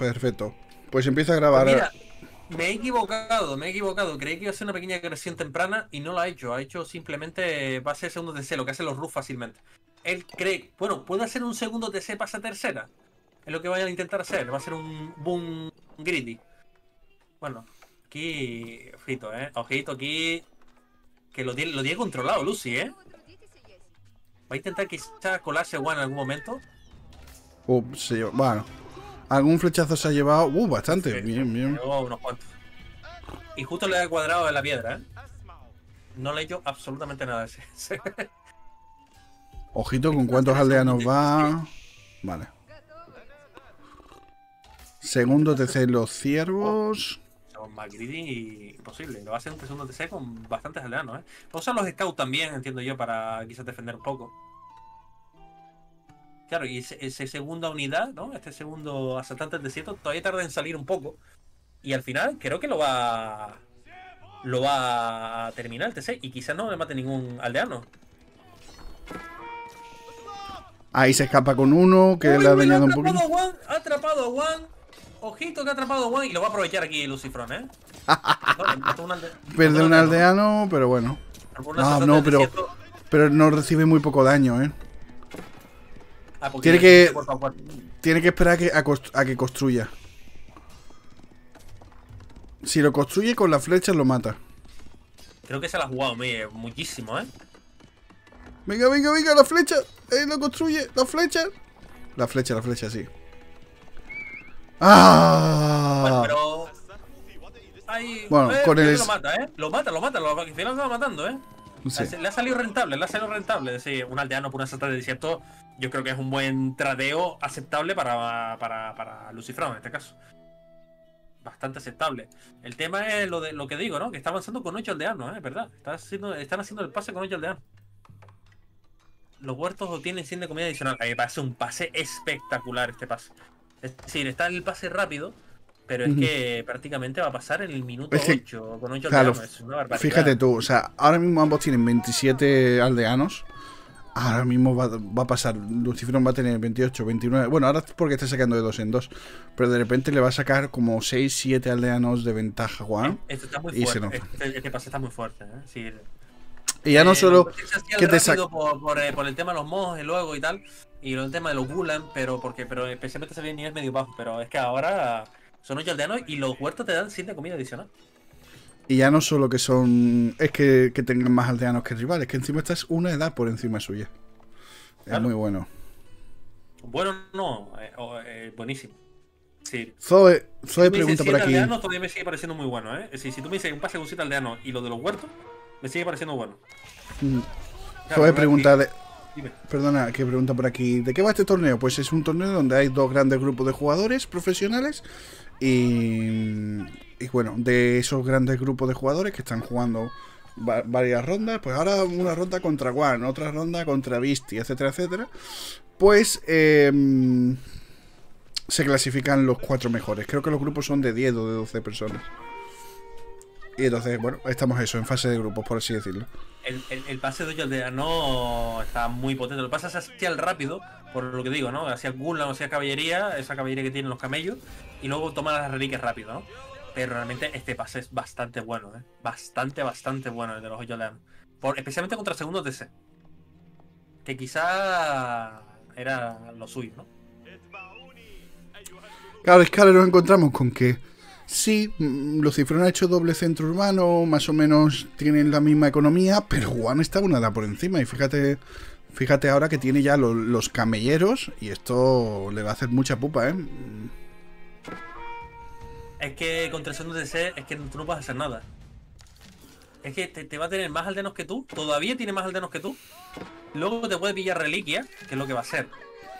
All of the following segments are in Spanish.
Perfecto. Pues empieza a grabar. Pues mira, me he equivocado, me he equivocado. Creí que iba a ser una pequeña agresión temprana y no lo ha hecho. Ha hecho simplemente va a ser segundo TC, lo que hacen los RUF fácilmente. Él cree, bueno, puede hacer un segundo TC pasa tercera. Es lo que vayan a intentar hacer. Va a ser un boom greedy. Bueno, aquí, ojito, eh. Ojito aquí. Que lo tiene, lo tiene controlado, Lucy, eh. Va a intentar quizás colarse One en algún momento. Uh, lleva- Bueno. Algún flechazo se ha llevado. Uh, bastante. Sí, bien, bien. Unos cuantos. Y justo le he cuadrado en la piedra, ¿eh? No le he hecho absolutamente nada. ese- ese. Ojito con cuántos aldeanos va. Vale. Segundo TC los ciervos. Son más greedy imposible. Lo va a hacer un segundo TC con bastantes aldeanos, ¿eh? A usar los scouts también, entiendo yo, para quizás defender un poco. Claro, y ese, ese segunda unidad, ¿no? Este segundo asaltante del desierto todavía tarda en salir un poco. Y al final creo que lo va. Lo va a terminar el TC. Y quizás no le mate ningún aldeano. Ahí se escapa con uno que Uy, le ha dañado un atrapado poquito. a Juan, ha atrapado a Juan. Ojito que ha atrapado a Juan y lo va a aprovechar aquí Lucifron, ¿eh? Mató un aldeano, pero bueno. No, no, pero-. Pero no recibe muy poco daño, ¿eh? Ah, tiene que-. Tiene que esperar a que, a que construya. Si lo construye con la flecha lo mata. Creo que se la ha jugado muchísimo, ¿eh? Venga, venga, venga, la flecha. Eh, lo construye, la flecha. La flecha, la flecha, sí. Bueno, ¡Ah! pero. Ahí, Bueno, eh, con el- Lo mata, ¿eh? Lo mata, lo mata. Lo, final lo va matando, ¿eh? Le ha salido rentable, le ha salido rentable. Es decir, un aldeano por una salta de desierto, yo creo que es un buen tradeo aceptable para, para, para en este caso. Bastante aceptable. El tema es lo de lo que digo, ¿no? Que está avanzando con 8 aldeanos, ¿eh? Verdad. Está están haciendo el pase con 8 aldeanos. Los huertos tienen 100 de comida adicional. A me parece un pase espectacular este pase. Es decir, está el pase rápido, pero es que prácticamente va a pasar en el minuto Es que, 8 con 8 claro, aldeanos. Es una barbaridad. Fíjate tú, o sea, ahora mismo ambos tienen 27 aldeanos. Ahora mismo va, va a pasar, Lucifron va a tener 28, 29. Bueno, ahora es porque está sacando de dos en dos. Pero de repente le va a sacar como 6, 7 aldeanos de ventaja, Juan. Este está muy Y se fuerte. nota. Este, este pase está muy fuerte. ¿eh? Sí. Y ya no Eh, solo lo que que te saca. por, por, eh, por el tema de los monjes luego y tal. Y el tema de los gulan, pero porque pero especialmente se ve en nivel medio bajo. Pero es que ahora son 8 aldeanos y los huertos te dan 7 de comida adicional. Y ya no solo que son. Es que, que tengan más aldeanos que rivales, que encima estás una edad por encima suya. Es Claro. muy bueno. Bueno, no, eh, o- eh, buenísimo. Sí. Zoe, Zoe Si pregunta por aquí. aldeanos, todavía me sigue pareciendo muy bueno, ¿eh? Es decir, si tú me dices un pase con 7 aldeanos y lo de los huertos, me sigue pareciendo bueno. Mm, Claro, Zoe pregunta de, dime. Perdona, que pregunta por aquí. ¿De qué va este torneo? Pues es un torneo donde hay dos grandes grupos de jugadores profesionales. Y, y bueno, de esos grandes grupos de jugadores que están jugando va- varias rondas, pues ahora una ronda contra One, otra ronda contra Beastie, etcétera, etcétera. Pues em, se clasifican los cuatro mejores. Creo que los grupos son de 10 o de 12 personas. Y entonces, bueno, estamos eso, en fase de grupos, por así decirlo. El, el, el pase de 8 aldeanos está muy potente. Lo que pasa es hacía el rápido, por lo que digo, ¿no? Hacía Gulan, hacía caballería, esa caballería que tienen los camellos, y luego toma las reliquias rápido, ¿no? Pero realmente este pase es bastante bueno, ¿eh? Bastante, bastante bueno el de los 8 aldeanos. Por, especialmente contra el segundo TC. Que quizá era lo suyo, ¿no? Claro, es que ahora nos encontramos con que sí, mm, Lucifron ha hecho doble centro urbano, más o menos tienen la misma economía, pero Juan está una edad por encima. Y fíjate, fíjate ahora que tiene ya lo- los camelleros y esto le va a hacer mucha pupa, ¿eh? Es que contra el TC es que tú no puedes hacer nada. Es que te, va a tener más aldeanos que tú, todavía tiene más aldeanos que tú. Luego te puede pillar reliquia, que es lo que va a ser.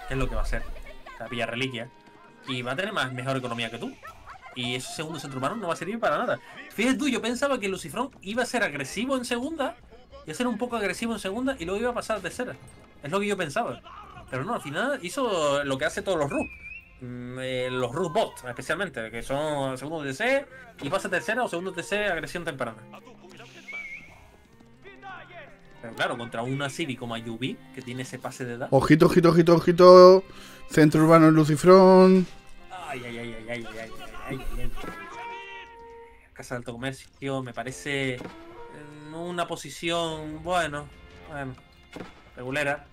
Es lo que va a ser. Te va pillar reliquia. Y va a tener más, mejor economía que tú. Y ese segundo centro humano no va a servir para nada. Fíjate tú, yo pensaba que Lucifrón iba a ser agresivo en segunda, iba a ser un poco agresivo en segunda y luego iba a pasar a tercera. Es lo que yo pensaba. Pero no, al final hizo lo que hace todos los Rus. Mm, eh, los Rus bots, especialmente, que son segundo DC y pasa a tercera o segundo DC agresión temprana. Pero claro, contra una Civi como Ayubi, que tiene ese pase de edad. Ojito, ojito, ojito, ojito. Centro Urbano en Lucifrón. Ay, ay, ay, ay, ay, ay. Casa de Alto Comercio me parece en una posición, bueno, bueno, regulera.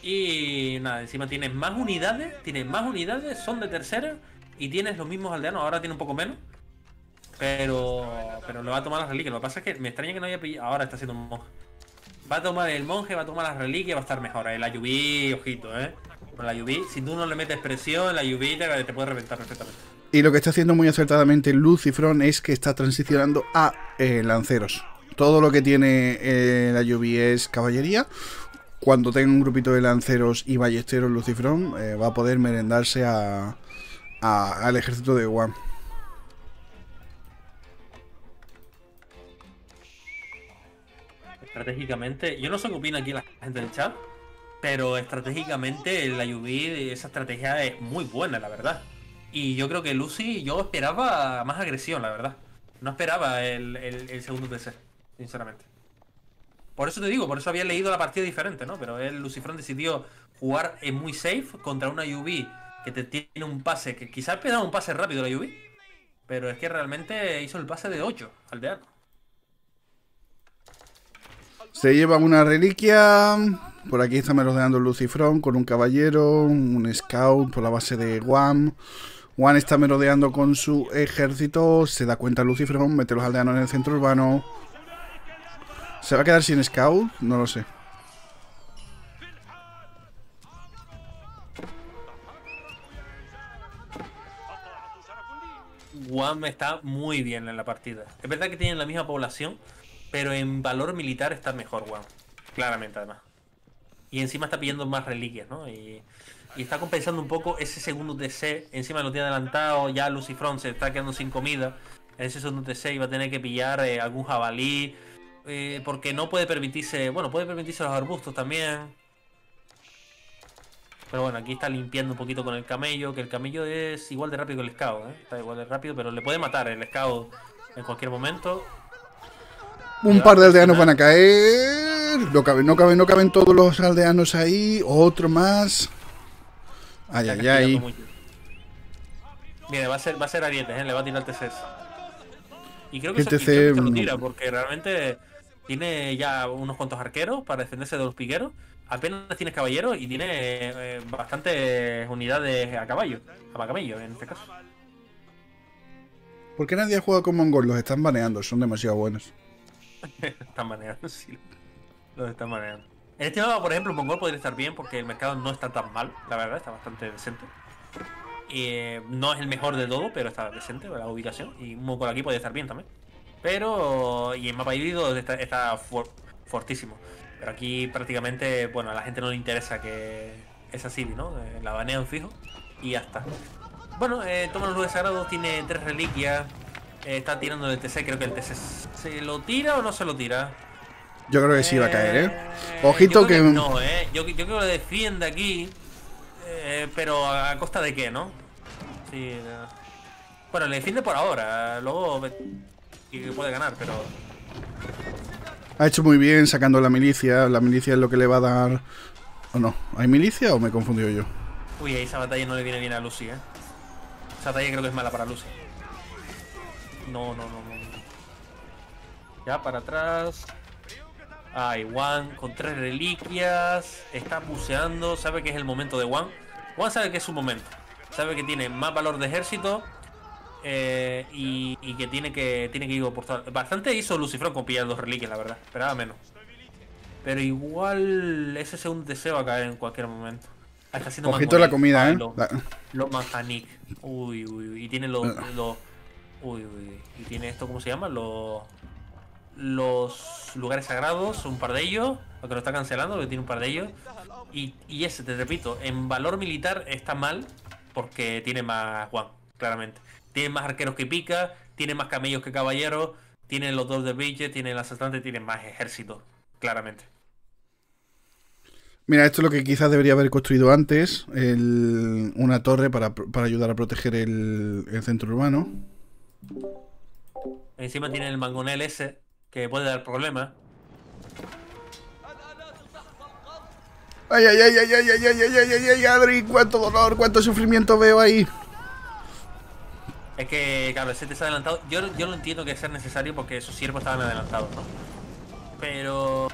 Y nada, encima tienes más unidades, tienes más unidades, son de tercera y tienes los mismos aldeanos, ahora tiene un poco menos. Pero pero le va a tomar las reliquias. Lo que pasa es que me extraña que no haya pillado. Ahora está haciendo un monje. Va a tomar el monje, va a tomar las reliquias, va a estar mejor. El Ayubí, ojito, eh. Con la Ayubí, si tú no le metes presión, la Ayubí te, te puede reventar perfectamente. Y lo que está haciendo muy acertadamente Lucifron es que está transicionando a eh, lanceros. Todo lo que tiene eh, la lluvia es caballería. Cuando tenga un grupito de lanceros y ballesteros Lucifron, eh, va a poder merendarse a, al ejército de Guam. Estratégicamente, yo no sé qué opina aquí la gente del chat, pero estratégicamente la Ayubí, esa estrategia es muy buena, la verdad. Y yo creo que Lucy, yo esperaba más agresión, la verdad. No esperaba el, el- segundo TC, sinceramente. Por eso te digo, por eso había leído la partida diferente, ¿no? Pero el Lucifron decidió jugar en muy safe contra una UV que te tiene un pase, que quizás pegaba un pase rápido la UV, pero es que realmente hizo el pase de 8 aldeano. Se lleva una reliquia. Por aquí está merodeando Lucifron con un caballero, un scout por la base de Guam. Juan está merodeando con su ejército. Se da cuenta Lucifron, mete los aldeanos en el centro urbano. ¿Se va a quedar sin scout? No lo sé. Guam está muy bien en la partida. Es verdad que tienen la misma población, pero en valor militar está mejor Guam. Claramente, además. Y encima está pidiendo más reliquias, ¿no? Y, y está compensando un poco ese segundo TC. Encima lo tiene adelantado. Ya Lucifron se está quedando sin comida. En ese segundo TC iba a tener que pillar eh, algún jabalí. eh, porque no puede permitirse. Bueno, puede permitirse los arbustos también. Pero bueno, aquí está limpiando un poquito con el camello, que el camello es igual de rápido que el scout, ¿eh? Está igual de rápido, pero le puede matar el scout en cualquier momento. Un par de aldeanos van a caer. No caben, no caben, no caben todos los aldeanos ahí. Otro más. Ay, ay, ay. mucho. Mira, va a ser, va a ser Arietes, ¿eh? Le va a tirar TCs. Y creo que, El se, y TC, creo que se lo mm. tira, porque realmente tiene ya unos cuantos arqueros para defenderse de los piqueros. Apenas tienes caballeros y tiene eh, bastantes unidades a caballo. A camello, en este caso. ¿Por qué nadie ha jugado con Mongol? Los están baneando, son demasiado buenos. están manejando, sí. Los están manejando. En este mapa, por ejemplo, Mongol podría estar bien porque el mercado no está tan mal, la verdad, está bastante decente. Eh, no es el mejor de todo, pero está decente la ubicación. Y Mongol aquí puede estar bien también. Pero. Y en mapa híbrido está, está fortísimo. Pero aquí prácticamente, bueno, a la gente no le interesa que es así, ¿no? Eh, La banean fijo y ya está. Bueno, eh, toma los nubes sagrados, tiene tres reliquias. eh, está tirando el TC, creo que el TC se lo tira o no se lo tira. Yo creo que sí va a caer, ¿eh? Eh, Ojito que- No, ¿eh? Yo, yo creo que lo defiende aquí. eh, pero a costa de qué, ¿no? Sí. Bueno, le defiende por ahora. Luego y puede ganar, pero. Ha hecho muy bien sacando la milicia. La milicia es lo que le va a dar. ¿O no? ¿Hay milicia o me he confundido yo? Uy, esa batalla no le viene bien a Lucy, ¿eh? Esa batalla creo que es mala para Lucy. No, no, no. no. Ya para atrás. Ay, Juan con tres reliquias. Está buceando. Sabe que es el momento de Juan. Juan sabe que es su momento. Sabe que tiene más valor de ejército. eh, y, y que tiene que tiene que ir por Bastante hizo Lucifron con pillar dos reliquias, la verdad. Esperaba menos. Pero igual ese segundo deseo va a caer en cualquier momento. Ah, está haciendo Ojito la comida, ¿eh? lo- los manjanik. Uy, uy, uy. Y tiene los, los. Uy, uy. Y tiene esto, ¿cómo se llama? Los. Los lugares sagrados, un par de ellos. Aunque lo está cancelando, porque tiene un par de ellos. Y, y ese, te repito, en valor militar está mal. Porque tiene más Juan, claramente. Tiene más arqueros que pica. Tiene más camellos que caballeros. Tiene los dos de Bridge, tiene el asaltante, tiene más ejército. Claramente. Mira, esto es lo que quizás debería haber construido antes. el- una torre para, para ayudar a proteger el, el centro urbano. Encima tiene el mangonel ese, que puede dar problemas. Ay, ay, ay, ay, ay, ay, ay, ay, ay, ay, ay, Adri, cuánto dolor, cuánto sufrimiento veo ahí. Es que, claro, el set está adelantado. Yo, yo lo entiendo que sea necesario porque esos siervos estaban adelantados, ¿no? Pero.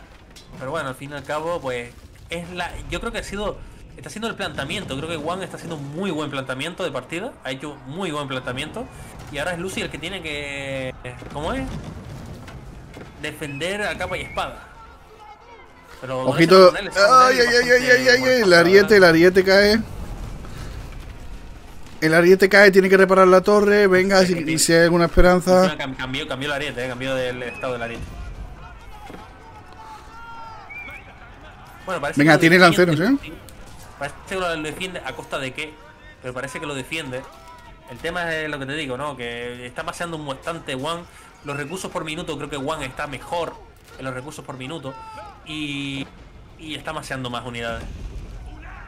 Pero bueno, al fin y al cabo, pues. Es la. Yo creo que ha sido. Está haciendo el planteamiento. Creo que Juan está haciendo un muy buen planteamiento de partida. Ha hecho muy buen planteamiento. Y ahora es Lucy el que tiene que. ¿Cómo es? Defender a capa y espada. Pero Ojito. Ay, ay, ay, ay, ay, ay, ay, el ariete, el ariete cae. El ariete cae, tiene que reparar la torre. Venga, si, si hay alguna esperanza. Cambió, cambió el ariete, eh, cambió del estado del ariete. Bueno, parece Venga, tiene lanceros, ¿eh? Parece que lo defiende a costa de qué, pero parece que lo defiende. El tema es lo que te digo, ¿no? Que está paseando un bastante One. Los recursos por minuto, creo que One está mejor en los recursos por minuto. Y, y está maseando más unidades.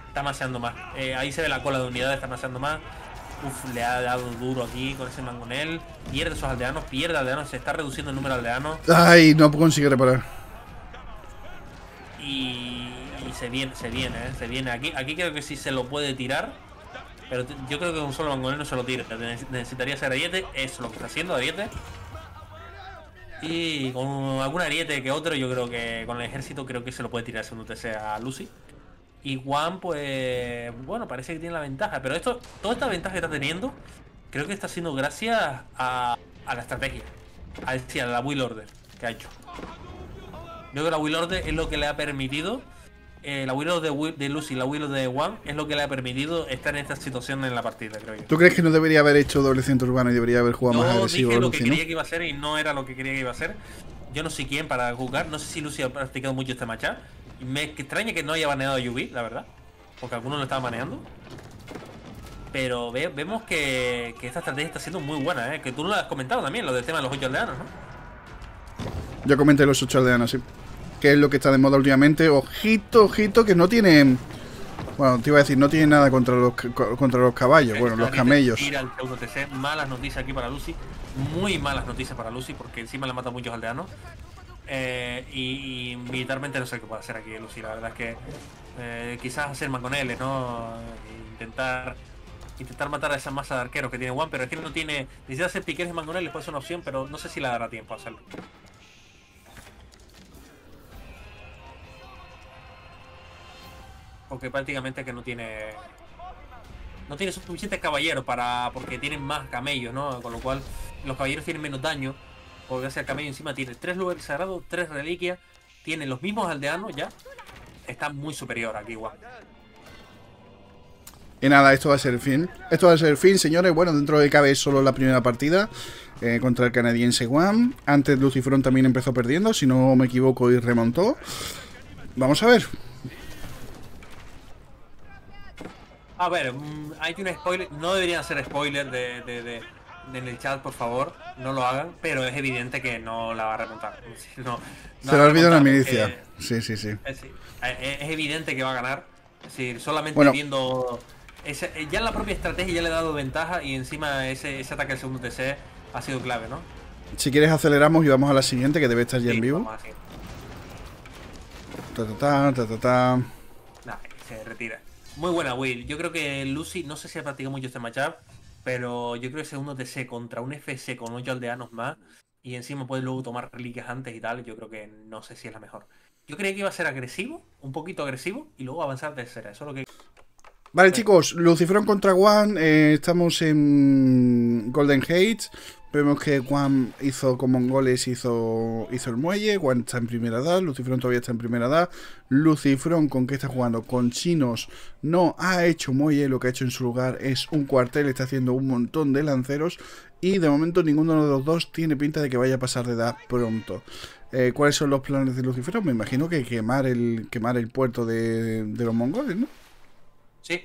Está maseando más. Eh, ahí se ve la cola de unidades, está maseando más. Uf, le ha dado duro aquí con ese mangonel. Pierde esos aldeanos, pierde aldeanos, se está reduciendo el número de aldeanos. Ay, no consigue reparar. Y, se viene, se viene, ¿eh? se viene. Aquí, aquí creo que sí se lo puede tirar. Pero yo creo que un solo mangonel no se lo tira. Necesitaría ser ariete, es lo que está haciendo ariete. Y con algún ariete que otro, yo creo que con el ejército creo que se lo puede tirar segundo TC a Lucy. Y Juan, pues, bueno, parece que tiene la ventaja. Pero esto, toda esta ventaja que está teniendo, creo que está siendo gracias a, la estrategia. A decir, a la Will Order que ha hecho. Yo creo que la Will Order es lo que le ha permitido. Eh, la Will Order de, Lucy y la Will Order de Juan es lo que le ha permitido estar en esta situación en la partida, creo yo. ¿Tú crees que no debería haber hecho doble centro urbano y debería haber jugado más agresivo? Dije lo que quería que iba a hacer y no era lo que quería que iba a hacer. Yo no sé quién para jugar. No sé si Lucy ha practicado mucho este matchup. Me extraña que no haya baneado a Yubi, la verdad. Porque algunos lo estaban baneando. Pero vemos que, esta estrategia está siendo muy buena, ¿eh? Que tú lo has comentado también, lo del tema de los 8 aldeanos, ¿no? Yo comenté los 8 aldeanos, sí. Que es lo que está de moda últimamente. Ojito, ojito, que no tiene... Bueno, te iba a decir, no tiene nada contra los, contra los caballos, bueno, los camellos. malas noticias aquí para Lucy. Muy malas noticias para Lucy porque encima le mata muchos aldeanos. Eh, y, militarmente no sé qué puede hacer aquí Lucy. La verdad es que eh, quizás hacer mangoneles, ¿no? Intentar intentar matar a esa masa de arqueros que tiene Juan, pero es que no tiene. Necesita hacer piquetes de mangoneles, puede ser una opción, pero no sé si le dará tiempo a hacerlo. Porque prácticamente que no tiene. No tiene suficientes caballeros para. porque tienen más camellos, ¿no? Con lo cual los caballeros tienen menos daño porque el camello encima tiene tres lugares sagrados, tres reliquias, tiene los mismos aldeanos ya. Está muy superior aquí igual. Y nada, esto va a ser el fin. Esto va a ser el fin, señores. Bueno, dentro de cabe solo la primera partida eh, contra el canadiense One. Antes Lucifron también empezó perdiendo, si no me equivoco, y remontó. Vamos a ver. A ver, mm, hay un spoiler. No deberían ser spoilers de en el chat, por favor, no lo hagan, pero es evidente que no la va a remontar. Se le olvidó la milicia. Sí, sí, sí. Es, evidente que va a ganar. Es solamente viendo... ya la propia estrategia ya le ha dado ventaja y encima ese, ataque al segundo TC ha sido clave, ¿no? Si quieres aceleramos y vamos a la siguiente que debe estar ya en vivo. Ta, ta, ta, se retira. Muy buena, Will. Yo creo que Lucy, no sé si ha practicado mucho este matchup, pero yo creo que segundo TC contra un FC con 8 aldeanos más y encima puedes luego tomar reliquias antes y tal, yo creo que no sé si es la mejor. Yo creía que iba a ser agresivo, un poquito agresivo, y luego avanzar de tercera. Eso es lo que. Vale, chicos, Lucifron contra One. Eh, estamos en Golden Heights. Vemos que Juan hizo con mongoles, hizo, hizo el muelle. Juan está en primera edad. Lucifron todavía está en primera edad. Lucifron, ¿con qué está jugando? Con chinos. No ha hecho muelle. Lo que ha hecho en su lugar es un cuartel. Está haciendo un montón de lanceros. Y de momento ninguno de los dos tiene pinta de que vaya a pasar de edad pronto. Eh, ¿Cuáles son los planes de Lucifron? Me imagino que quemar el, quemar el puerto de, de los mongoles, ¿no? Sí.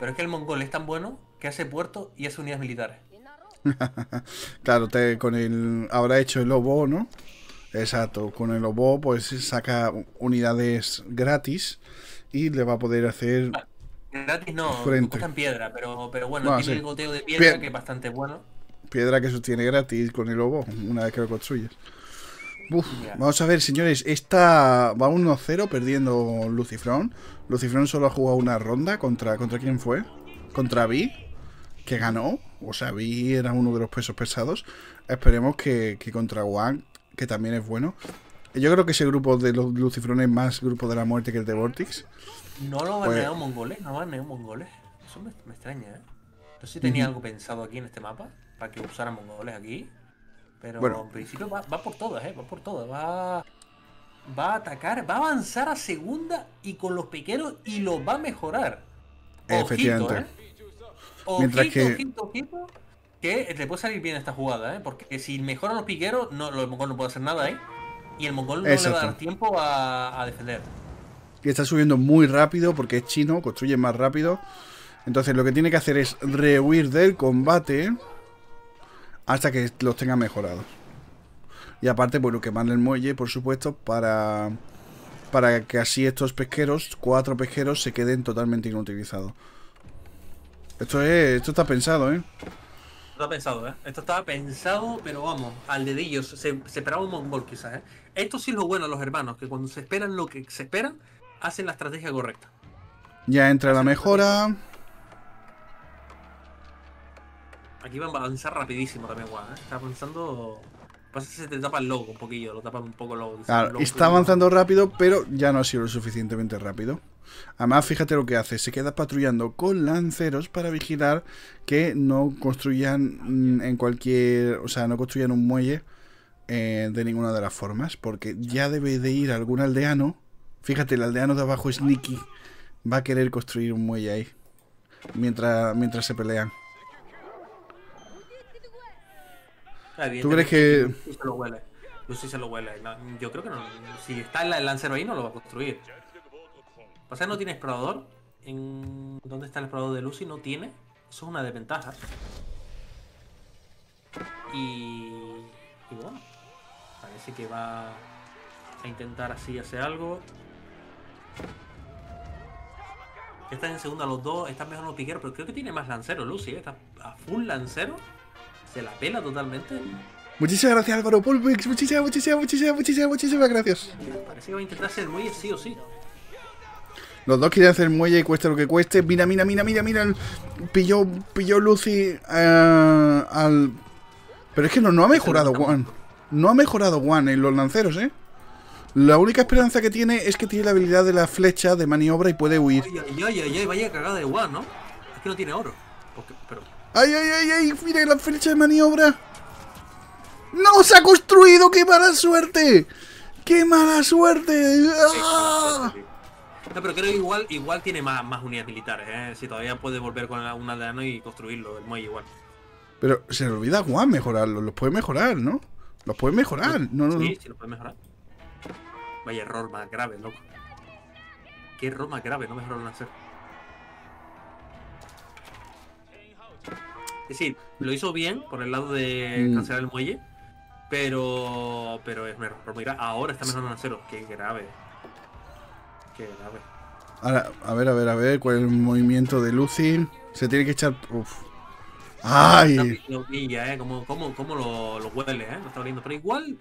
Pero es que el mongol es tan bueno que hace puerto y hace unidades militares. claro, te, con el habrá hecho el lobo, ¿no? Exacto, con el lobo pues saca unidades gratis y le va a poder hacer ah, gratis no, frente. en piedra, pero, pero bueno, tiene el goteo de piedra que es bastante bueno. Piedra que sostiene gratis con el lobo una vez que lo construyes. vamos a ver, señores, esta va 1-0 perdiendo Lucifron. Lucifron solo ha jugado una ronda contra contra quién fue? Contra Vi que ganó, o sea, vi era uno de los pesos pesados. Esperemos que, que contra Wang, que también es bueno. Yo creo que ese grupo de los Lucifrones es más grupo de la muerte que el de Vortex. No lo Pues- baneado mongoles, no baneado mongoles. Eso me, me extraña, ¿eh? No sé si tenía algo pensado aquí en este mapa para que usaran mongoles aquí. Pero Bueno. en principio va, va por todas, ¿eh? Va por todas. Va, va a atacar, va a avanzar a segunda y con los piqueros y los va a mejorar. Efectivamente. Ojito, ¿eh? Mientras Ojito, que- ojito, ojito, que le puede salir bien esta jugada, ¿eh? Porque si mejoran los piqueros, no, el mongol no puede hacer nada, ¿eh? Y el mongol no le va a dar tiempo a, a defender. Y está subiendo muy rápido porque es chino, construye más rápido. Entonces lo que tiene que hacer es rehuir del combate hasta que los tenga mejorados. Y aparte, bueno, quemarle el muelle, por supuesto, para, para que así estos pesqueros, cuatro pesqueros, se queden totalmente inutilizados. Esto, es, esto está pensado, ¿eh? Está pensado, ¿eh? Esto estaba pensado, pero vamos, al dedillo. Se, se esperaba un mongol quizás, ¿eh? Esto sí es lo bueno de los hermanos, que cuando se esperan lo que se esperan, hacen la estrategia correcta. Ya entra la mejora. Aquí van a avanzar rapidísimo también, Juan, ¿eh? Está avanzando... Pasa que se te tapa el logo un poquillo, lo tapa un poco el logo. el Claro, logo está avanzando rápido, pero ya no ha sido lo suficientemente rápido. Además, fíjate lo que hace. Se queda patrullando con lanceros para vigilar que no construyan mm, en cualquier... O sea, no construyan un muelle eh, de ninguna de las formas. Porque ya debe de ir algún aldeano. Fíjate, el aldeano de abajo, Sneaky, va a querer construir un muelle ahí. Mientras, mientras se pelean. ¿Tú crees que- se lo huele. Lucy se lo huele. No, yo creo que no. Si está el lancero ahí, no lo va a construir. Pasa que no tiene explorador. En... ¿Dónde está el explorador de Lucy? No tiene. Eso es una desventaja. Y. Y bueno. Parece que va a intentar así hacer algo. Están en segunda los dos, están mejor los piqueros, pero creo que tiene más lancero Lucy, ¿eh? está a full lancero. Se la pela totalmente. Muchísimas gracias Álvaro Polvix. Muchísimas, muchísimas, muchísimas, muchísimas, muchísimas gracias. Parece que va a intentar el muelle sí o sí. Los dos quieren hacer muelle y cueste lo que cueste. Mira, mira, mira, mira, mira. Pilló, pilló Lucy eh, al. Pero es que no, no ha mejorado Juan. No ha mejorado Juan en los lanceros, ¿eh? La única esperanza que tiene es que tiene la habilidad de la flecha de maniobra y puede huir. Ay, ay, ay, ay, ay, vaya cagada de One, ¿no? Es que no tiene oro. Porque- pero. ¡Ay, ay, ay, ay! ¡Mira la flecha de maniobra! ¡No se ha construido! ¡Qué mala suerte! ¡Qué mala suerte! ¡Ah! No, pero creo que igual, igual tiene más, más unidades militares, ¿eh? Si todavía puede volver con la- un aldeano y construirlo, el muelle igual. Pero se le olvida a Juan mejorarlo. Los puede mejorar, ¿no? Los puede mejorar. No, no, no. Sí, sí lo puede mejorar. Vaya error más grave, loco. Qué error más grave, no mejoró el lancer. Es decir, lo hizo bien por el lado de Mm. cancelar el muelle, pero pero es un error muy grave. Ahora está mejorando el lancero. Qué grave. Qué grave. Ahora, a ver, a ver, a ver, cuál es el movimiento de Lucy. Se tiene que echar. Uf. ¡Ay! Lo pilla, ¿eh? Como, como, como lo, lo huele, ¿eh? Lo está oliendo. Pero igual.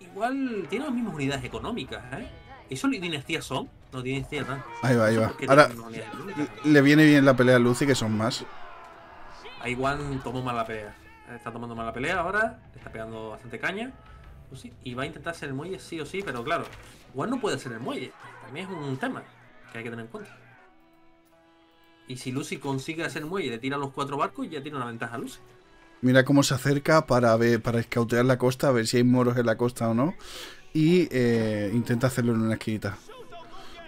Igual tiene las mismas unidades económicas, ¿eh? ¿Eso dinastías son? No dinastías tan. Ahí va, ahí va. Ahora le viene bien la pelea a Lucy, que son más. Ahí Juan tomó mal la pelea. Está tomando mal la pelea ahora. Está pegando bastante caña. Sí, y va a intentar hacer el muelle sí o sí, pero claro. Juan no puede hacer el muelle. También es un tema que hay que tener en cuenta. Y si Lucy consigue hacer el muelle y le tira los cuatro barcos, ya tiene una ventaja a Lucy. Mira cómo se acerca para ver, para escautear la costa, a ver si hay moros en la costa o no. Y eh, intenta hacerlo en una esquinita.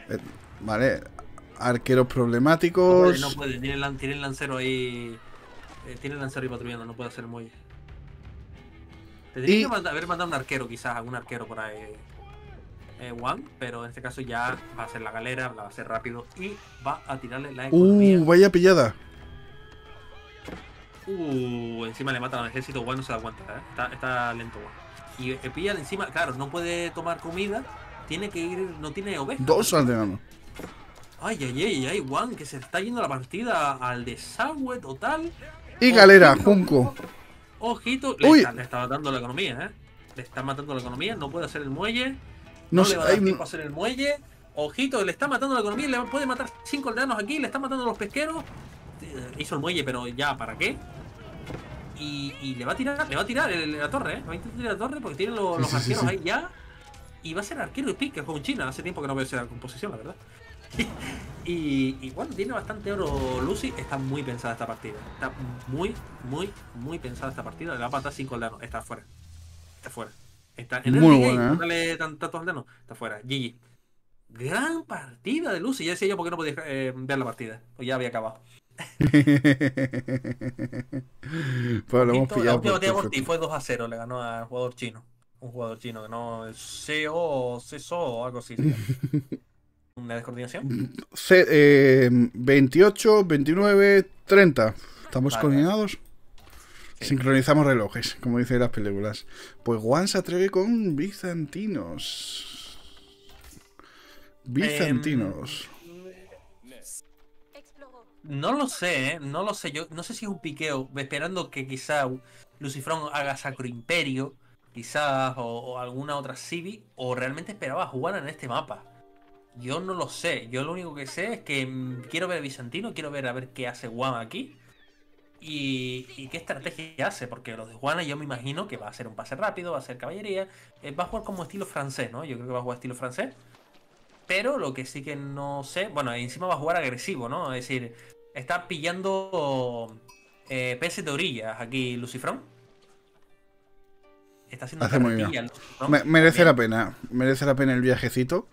Eh, vale. Arqueros No puede, problemáticos. no puede. Tiene, el, lan- tiene el lancero ahí. eh, tiene el lancero ahí patrullando, no puede hacer el muelle. Tendría Y- que haber mandado un arquero, quizás, algún arquero por ahí. Eh, Juan, pero en este caso ya va a hacer la galera, la va a hacer rápido y va a tirarle la economía. Uh, vaya pillada. Uh, encima le matan al ejército, Juan no se da cuenta, ¿eh? está, está lento Juan. Y eh, pilla encima, claro, no puede tomar comida, tiene que ir, no tiene ovejas. Dos aldeanos. Ay, ay, ay, ay, Juan, que se está yendo la partida al desagüe total. Y galera, Ojito, Junco. Ojito, le está, le está matando la economía, ¿eh? Le está matando la economía, no puede hacer el muelle. No No, sé, le va a dar tiempo a hacer el muelle. Ojito, le está matando la economía, le puede matar cinco aldeanos aquí, le está matando a los pesqueros. hizo el muelle, pero ya, ¿para qué? Y, y le va a tirar, le va a tirar el- la torre, ¿eh? Va a intentar tirar la torre porque tiene los, Sí, los sí, sí, arqueros sí. ahí ya. Y va a ser arquero y es con China. Hace tiempo que no veo esa composición, la verdad. y, y bueno, tiene bastante oro Lucy. Está muy pensada esta partida. Está muy, muy, muy pensada esta partida. Le va a matar 5 aldeanos. Está fuera. Está fuera. Está en el Muy early game, buena, ¿eh? no dale tan- tantos aldeanos. Está fuera. GG. Gran partida de Lucy. Ya decía yo por qué no podía eh, ver la partida. Pues ya había acabado. pues lo hemos Quinto, la pillado. última partida por ti fue 2 a 0. Le ganó al jugador chino. Un jugador chino que no CEO o CESO o algo así. Una descoordinación. C- eh, 28, 29, 30. ¿Estamos Vale. coordinados? Sincronizamos relojes, como dicen las películas. Pues Juan se atreve con bizantinos. Bizantinos. Exploró. No lo sé, ¿eh? no lo sé. Yo no sé si es un piqueo, esperando que quizá Lucifron haga Sacro Imperio, quizás, o, o alguna otra Civi, o realmente esperaba jugar en este mapa. Yo no lo sé. Yo lo único que sé es que mm, quiero ver a Bizantino, quiero ver a ver qué hace Juan aquí. Y, y qué estrategia hace, porque los de Juana yo me imagino que va a ser un pase rápido, va a ser caballería, eh, va a jugar como estilo francés, ¿no? Yo creo que va a jugar estilo francés. Pero lo que sí que no sé, bueno, encima va a jugar agresivo, ¿no? Es decir, está pillando eh, peces de orillas aquí Lucifron. Está haciendo Hace muy bien. Me- merece la pena. Merece la pena el viajecito.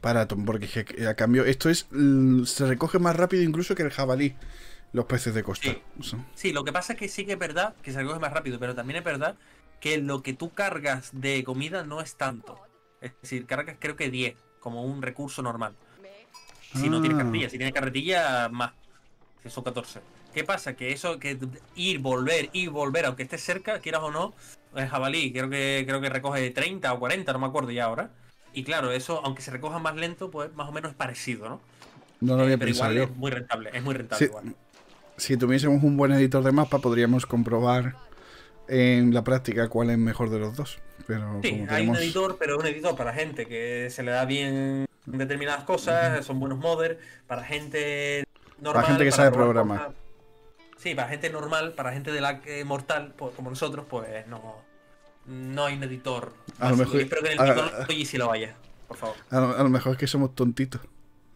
Para Tom, porque que, a cambio, esto es. Se recoge más rápido incluso que el jabalí. Los peces de costa. Sí. Lo que pasa es que sí que es verdad que se recoge más rápido, pero también es verdad que lo que tú cargas de comida no es tanto. Es decir, cargas creo que 10, como un recurso normal. Si no tienes Ah. carretilla, si tienes carretilla, más. Que son 14. ¿Qué pasa? Que eso, que ir, volver, ir, volver, aunque estés cerca, quieras o no, el jabalí, creo que, creo que recoge 30 o 40, no me acuerdo ya ahora. Y claro, eso, aunque se recoja más lento, pues más o menos es parecido, ¿no? no lo Eh, había pero pensado igual yo. es muy rentable, es muy rentable Sí, igual. Si tuviésemos un buen editor de mapa, podríamos comprobar en la práctica cuál es mejor de los dos. Pero Sí, como hay un editor, pero un editor para gente que se le da bien determinadas cosas, son buenos modders, para gente normal. gente que sabe programar. cosas. Sí, para gente normal, para gente de la eh, mortal, pues, como nosotros, pues no, no hay un editor. A lo mejor- espero que en el a- Mythology y si lo vaya, por favor. A lo, a lo mejor es que somos tontitos.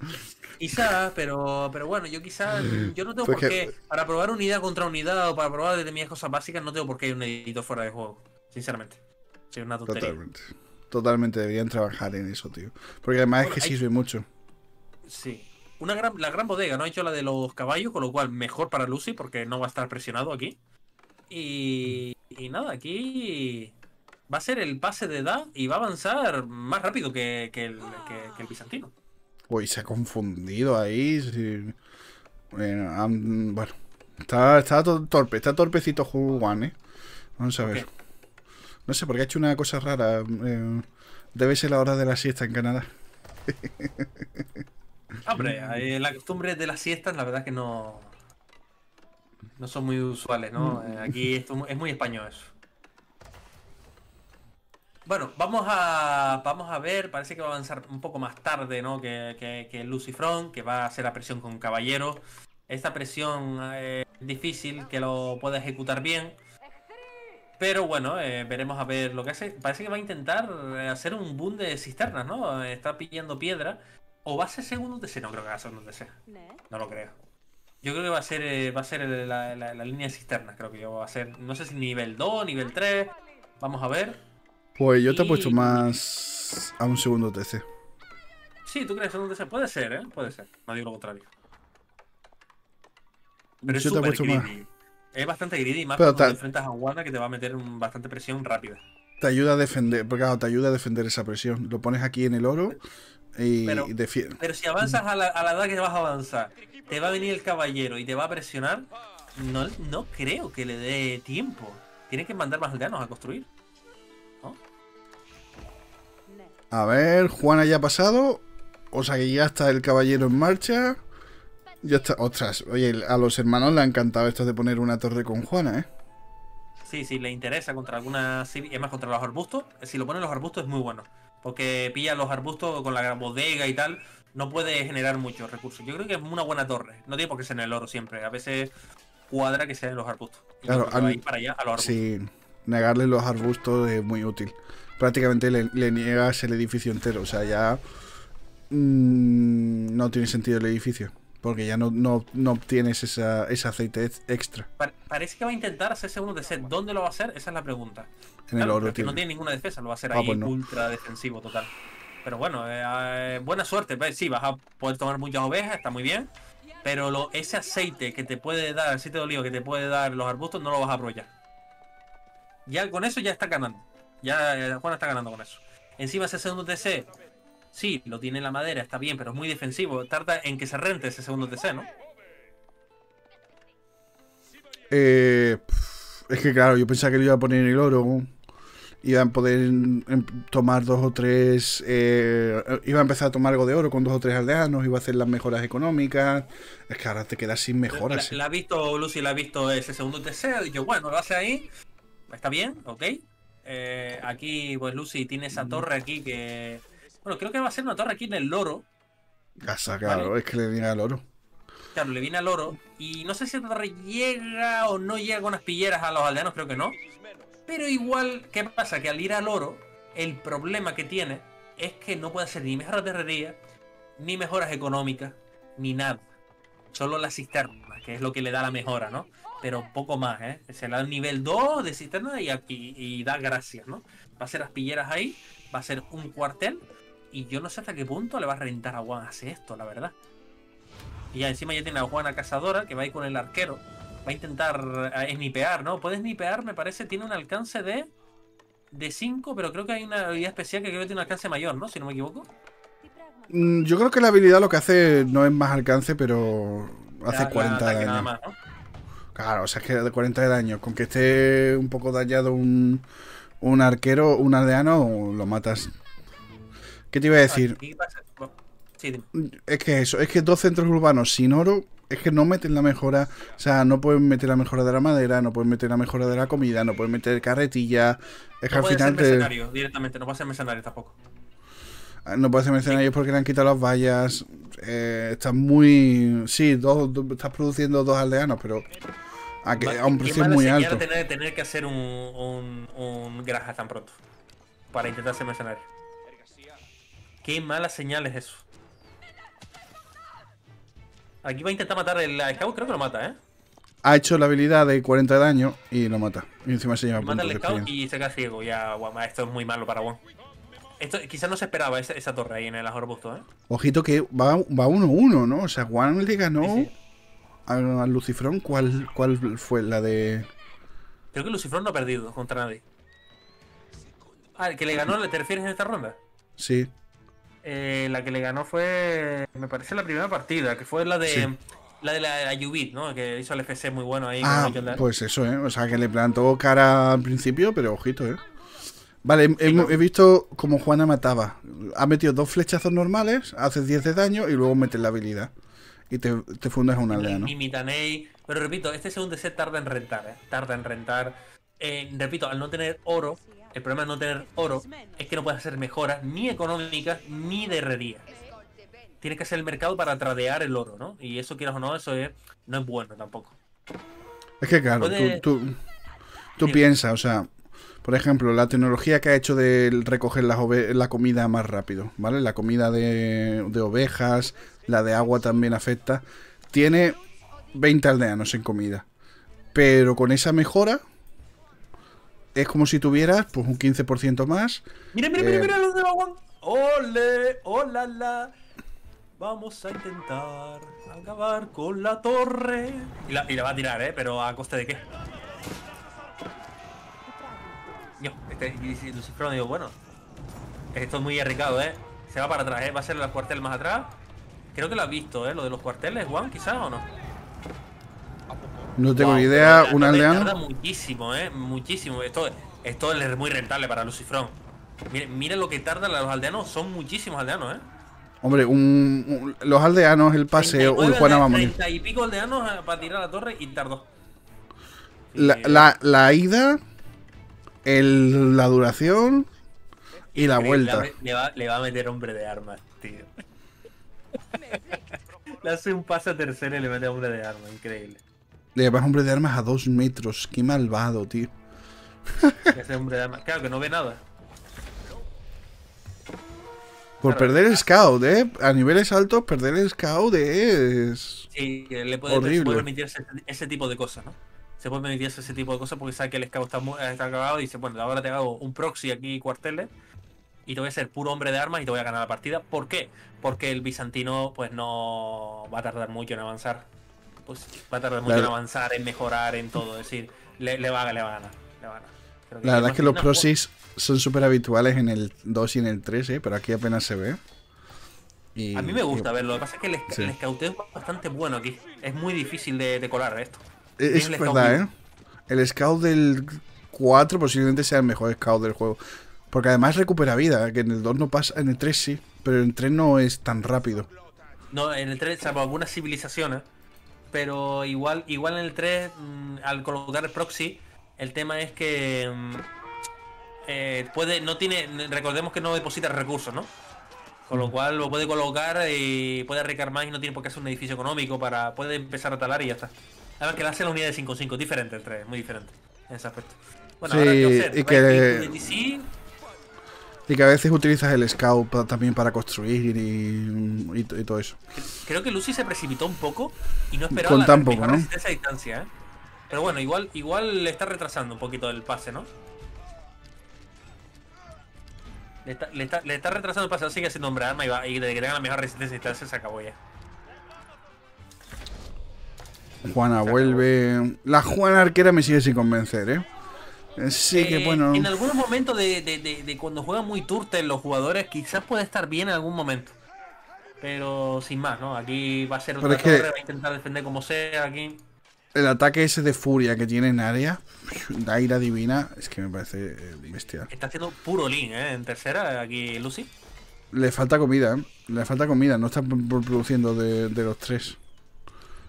Quizás, pero, pero bueno, yo quizás, yo no tengo Pues por qué, para probar unidad contra unidad o para probar determinadas cosas básicas, no tengo por qué ir un editor fuera de juego, sinceramente. Sí, es una tontería. Totalmente. Totalmente deberían trabajar en eso, tío. Porque además Bueno, es que hay- sirve mucho. Sí. Una gran, la gran bodega, ¿no? Ha hecho la de los caballos, con lo cual mejor para Lucy porque no va a estar presionado aquí. Y, y nada, aquí va a ser el pase de edad y va a avanzar más rápido que, que el, que- que el bizantino. Uy, se ha confundido ahí. sí. Bueno, am- bueno. Está, está to- torpe, está torpecito Juan, ¿eh? Vamos a ¿Por ver. No sé, porque ha hecho una cosa rara. eh, debe ser la hora de la siesta en Canadá. Hombre, ahí la costumbre de las siestas, la verdad que no. No son muy usuales, ¿no? Eh, Aquí esto es muy español eso. Bueno, vamos a vamos a ver, parece que va a avanzar un poco más tarde, ¿no? Que, que, que Lucifron, que va a hacer la presión con Caballero. Esta presión eh, es difícil que lo pueda ejecutar bien. Pero bueno, eh, veremos a ver lo que hace. Parece que va a intentar eh, hacer un boom de cisternas, ¿no? Eh, Está pillando piedra. O va a ser segundo TC, no creo que va a ser segundo TC. No lo creo. Yo creo que va a ser eh, va a ser la- la línea de cisternas, creo que yo va a ser. No sé si nivel 2, nivel 3. Vamos a ver. Pues yo te he Y- puesto más a un segundo TC. Sí, tú crees segundo TC. Puede ser, ¿eh? Puede ser. No digo lo contrario. Pero es yo te he puesto más. greedy. Es bastante greedy, más Pero cuando te enfrentas a Wanda que te va a meter bastante presión rápida. Te ayuda a defender, claro, te ayuda a defender esa presión. Lo pones aquí en el oro y, Pero- y defi- Pero si avanzas a la, a la edad que vas a avanzar, te va a venir el caballero y te va a presionar, no, no creo que le dé tiempo. Tiene que mandar más aldeanos a construir. A ver, Juana ya ha pasado. O sea que ya está el caballero en marcha. Ya está. Ostras, oye, a los hermanos le ha encantado esto de poner una torre con Juana, ¿eh? Sí, sí, le interesa contra alguna civi- es más contra los arbustos. Si lo ponen los arbustos es muy bueno. Porque pilla los arbustos con la bodega y tal. No puede generar muchos recursos. Yo creo que es una buena torre. No tiene por qué ser en el oro siempre. A veces cuadra que sea en los arbustos. Y Claro, al- para allá a los arbustos. Sí, negarle los arbustos es muy útil. Prácticamente le, le niegas el edificio entero. O sea, ya mm, no tiene sentido el edificio. Porque ya no, no, no obtienes esa, ese aceite ex- extra Pa- parece que va a intentar hacerse uno de set. ¿Dónde lo va a hacer? Esa es la pregunta. en el oro. tío. no tiene ninguna defensa, lo va a hacer Ah, ahí pues no. ultra defensivo total. Pero bueno, eh, eh, buena suerte. pues, Sí, vas a poder tomar muchas ovejas, está muy bien. Pero lo, ese aceite que te puede dar, el aceite de oliva que te puede dar los arbustos, no lo vas a aprovechar. Ya con eso ya está ganando. Ya eh, Juan está ganando con eso. Encima ese segundo TC, sí, lo tiene en la madera, está bien, pero es muy defensivo. Tarda en que se rente ese segundo TC, ¿no? Eh, es que claro, yo pensaba que lo iba a poner el oro. Iba a poder tomar dos o tres. eh, iba a empezar a tomar algo de oro con dos o tres aldeanos. Iba a hacer las mejoras económicas. Es que ahora te quedas sin mejoras. La, la ha visto, Lucy la ha visto ese segundo TC, ha dicho, bueno, lo hace ahí, está bien, ok. Eh, aquí, pues Lucy tiene esa torre aquí que... Bueno, creo que va a ser una torre aquí en el loro. Casa, claro, Vale. es que le viene al oro. Claro, le viene al oro. Y no sé si esta torre llega o no llega con unas pilleras a los aldeanos, creo que no. Pero igual, ¿qué pasa? Que al ir al oro, el problema que tiene es que no puede hacer ni mejoras de herrería, ni mejoras económicas, ni nada. Solo la cisterna, que es lo que le da la mejora, ¿no? Pero poco más, ¿eh? Se le da el nivel 2 de cisterna y, aquí y da gracias, ¿no? Va a ser las pilleras ahí, va a ser un cuartel. Y yo no sé hasta qué punto le va a rentar a Juan hacer esto, la verdad. Y ya encima ya tiene a Juana Cazadora, que va a ir con el arquero. Va a intentar eh, snipear, ¿no? Puede snipear, me parece, tiene un alcance de... De 5, pero creo que hay una habilidad especial que creo que tiene un alcance mayor, ¿no? Si no me equivoco. Mm, Yo creo que la habilidad lo que hace no es más alcance, pero hace la 40 de ataque nada daño. más, ¿no? Claro, o sea, es que de 40 de daño. Con que esté un poco dañado un, un arquero, un aldeano, lo matas. ¿Qué te iba a decir? Sí. Es que eso, es que dos centros urbanos sin oro, es que no meten la mejora. O sea, no pueden meter la mejora de la madera, no pueden meter la mejora de la comida, no pueden meter carretilla. Es que No al puede ser final te, mercenario directamente, no puede ser mercenario tampoco. no puede ser mercenarios porque le han quitado las vallas. Eh, estás muy. Sí, dos, dos- estás produciendo dos aldeanos, pero a, que, Va- a un precio muy alto. Tener, tener que hacer un, un, un granja tan pronto. Para intentar ser mercenario. Qué mala señal es eso. Aquí va a intentar matar el scout, creo que lo mata, ¿eh? Ha hecho la habilidad de 40 de daño y lo mata. Y encima se lleva Mata al scout y se queda ciego. Ya, guau, esto es muy malo para Juan. Esto quizás no se esperaba esa, esa torre ahí en el arbustos, ¿eh? Ojito que va 1-1, ¿no? O sea, Juan le ganó Sí, sí. Al Lucifrón. ¿Cuál, ¿Cuál fue la de.? Creo que Lucifrón no ha perdido contra nadie. Ah, el que le ganó, ¿te refieres en esta ronda? Sí. Eh, la que le ganó fue, me parece, la primera partida, que fue la de Sí. la de la, la Yubit, ¿no? Que hizo el FC muy bueno ahí. Ah, pues eso, ¿eh? O sea, que le plantó cara al principio, pero ojito, ¿eh? Vale, he, he visto como Juana mataba. Ha metido dos flechazos normales, haces 10 de daño y luego metes la habilidad. Y te, te fundas a un aldeano. Y Mitanei. Pero repito, este segundo set tarda en rentar, ¿eh? Tarda en rentar. Eh, repito, al no tener oro, el problema de no tener oro es que no puedes hacer mejoras ni económicas ni de herrería. Tienes que hacer el mercado para tradear el oro, ¿no? Y eso, quieras o no, eso es, no es bueno tampoco. Es que claro, tú, tú, tú Sí. piensas, o sea, por ejemplo, la tecnología que ha hecho de recoger las la comida más rápido, ¿vale? La comida de, de ovejas, la de agua también afecta. Tiene 20 aldeanos en comida. Pero con esa mejora, es como si tuvieras pues un 15% más. Mira, mira, Eh. mira, mira los de Baguán. ¡Ole! ¡Hola, la! Vamos a intentar acabar con la torre. Y la, y la va a tirar, ¿eh? Pero a coste de qué. Yo, este, Lucifrón, digo, bueno. Esto es muy arriesgado, ¿eh? Se va para atrás, ¿eh? Va a ser el cuartel más atrás. Creo que lo has visto, ¿eh? Lo de los cuarteles, Juan, quizás o no. No tengo Wow, ni idea, un aldeano. Tarda muchísimo, eh. Muchísimo. Esto, esto es muy rentable para Lucifrón. Mira, mira lo que tardan los aldeanos. Son muchísimos aldeanos, eh. Hombre, un, un- los aldeanos, el paseo, uy, 39 Juana va a morir. 30 y pico aldeanos eh, para tirar la torre y tardó. La, la, la ida, el, la duración Y la vuelta. Le va, le va a meter hombre de armas, tío. le hace un pase a tercera y le mete hombre de armas, increíble. Le llevas hombre de armas a dos metros. Qué malvado, tío. Ese hombre de armas. Claro que no ve nada. Por Claro. perder el scout, ¿eh? A niveles altos, perder el scout es... Sí, le puede, se Horrible. puede permitir ese, ese tipo de cosas, ¿no? Se puede permitir ese tipo de cosas porque sabe que el scout está acabado y dice, bueno, ahora te hago un proxy aquí cuarteles y te voy a ser puro hombre de armas y te voy a ganar la partida. ¿Por qué? Porque el bizantino pues no va a tardar mucho en avanzar. Pues va a tardar mucho en avanzar, en mejorar, en todo. Es decir, le, le va, a- le va a ganar. Le va a ganar. Creo La verdad es que los prosis son súper habituales en el 2 y en el 3, ¿eh? Pero aquí apenas se ve. Y, A mí me gusta verlo. Lo que pasa es que el, Sí. el es bastante bueno aquí. Es muy difícil de, de colar esto. Es, es scout verdad. ¿eh? El scout del 4 posiblemente sea el mejor scout del juego. Porque además recupera vida, que en el 2 no pasa, en el 3 sí, pero en el 3 no es tan rápido. No, en el 3, salvo algunas civilizaciones. Pero igual, igual en el 3, mm, al colocar el proxy, el tema es que mm, eh, puede, no tiene, recordemos que no deposita recursos, ¿no? Con lo cual lo puede colocar y puede arriesgar más y no tiene por qué hacer un edificio económico para. puede empezar a talar y ya está. Además que le hace la unidad de 5-5, diferente el 3, muy diferente en ese aspecto. Bueno, Sí, ahora y que- Y que a veces utilizas el scout pa- también para construir y, y y todo eso. Creo que Lucy se precipitó un poco y no esperaba Con la tan poco, mejor ¿no? resistencia a distancia, ¿eh? Pero bueno, igual, igual le está retrasando un poquito el pase, ¿no? Le está, le está- le está retrasando el pase, sigue siendo hombre arma y, va, y desde que tenga la mejor resistencia a distancia se acabó ya. Juana vuelve. La Juana arquera me sigue sin convencer, ¿eh? Eh, Sí, que Eh, bueno. En algunos momentos de, de- de- de cuando juegan muy turtel los jugadores, quizás puede estar bien en algún momento. Pero sin más, ¿no? Aquí va a ser otra torre, va a intentar defender como sea aquí. El ataque ese de furia que tiene en área, la ira divina, es que me parece eh, bestial. Está haciendo puro lean, ¿eh? En tercera, aquí Lucy. Le falta comida, ¿eh? Le falta comida, no está produciendo de, de los tres.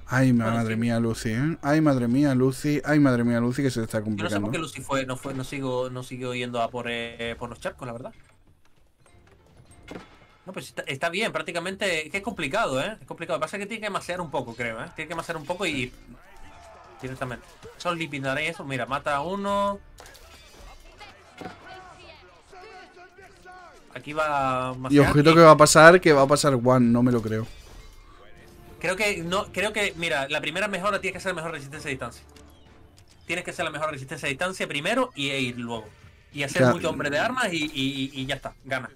Ay, madre sí. mía, Lucy, ¿eh? Ay, madre mía, Lucy. Ay, madre mía, Lucy, que se está Yo no sé complicando. por qué Lucy fue, no fue, no sigo, no siguió yendo a por, eh, por los charcos, la verdad. No, pues está, está bien, prácticamente. Es que es complicado, ¿eh? Es complicado. Lo que pasa es que tiene que masear un poco, creo, ¿eh? Tiene que masear un poco y. Directamente. Son lipidaré eso. Mira, mata a uno. Aquí va a Y ojito que va a pasar, que va a pasar One, no me lo creo. Creo que no, creo que, mira, la primera mejora tiene que ser mejor resistencia a distancia. Tienes que ser la mejor resistencia a distancia primero y e ir luego. Y hacer Claro. mucho hombre de armas y, y- y ya está. Gana.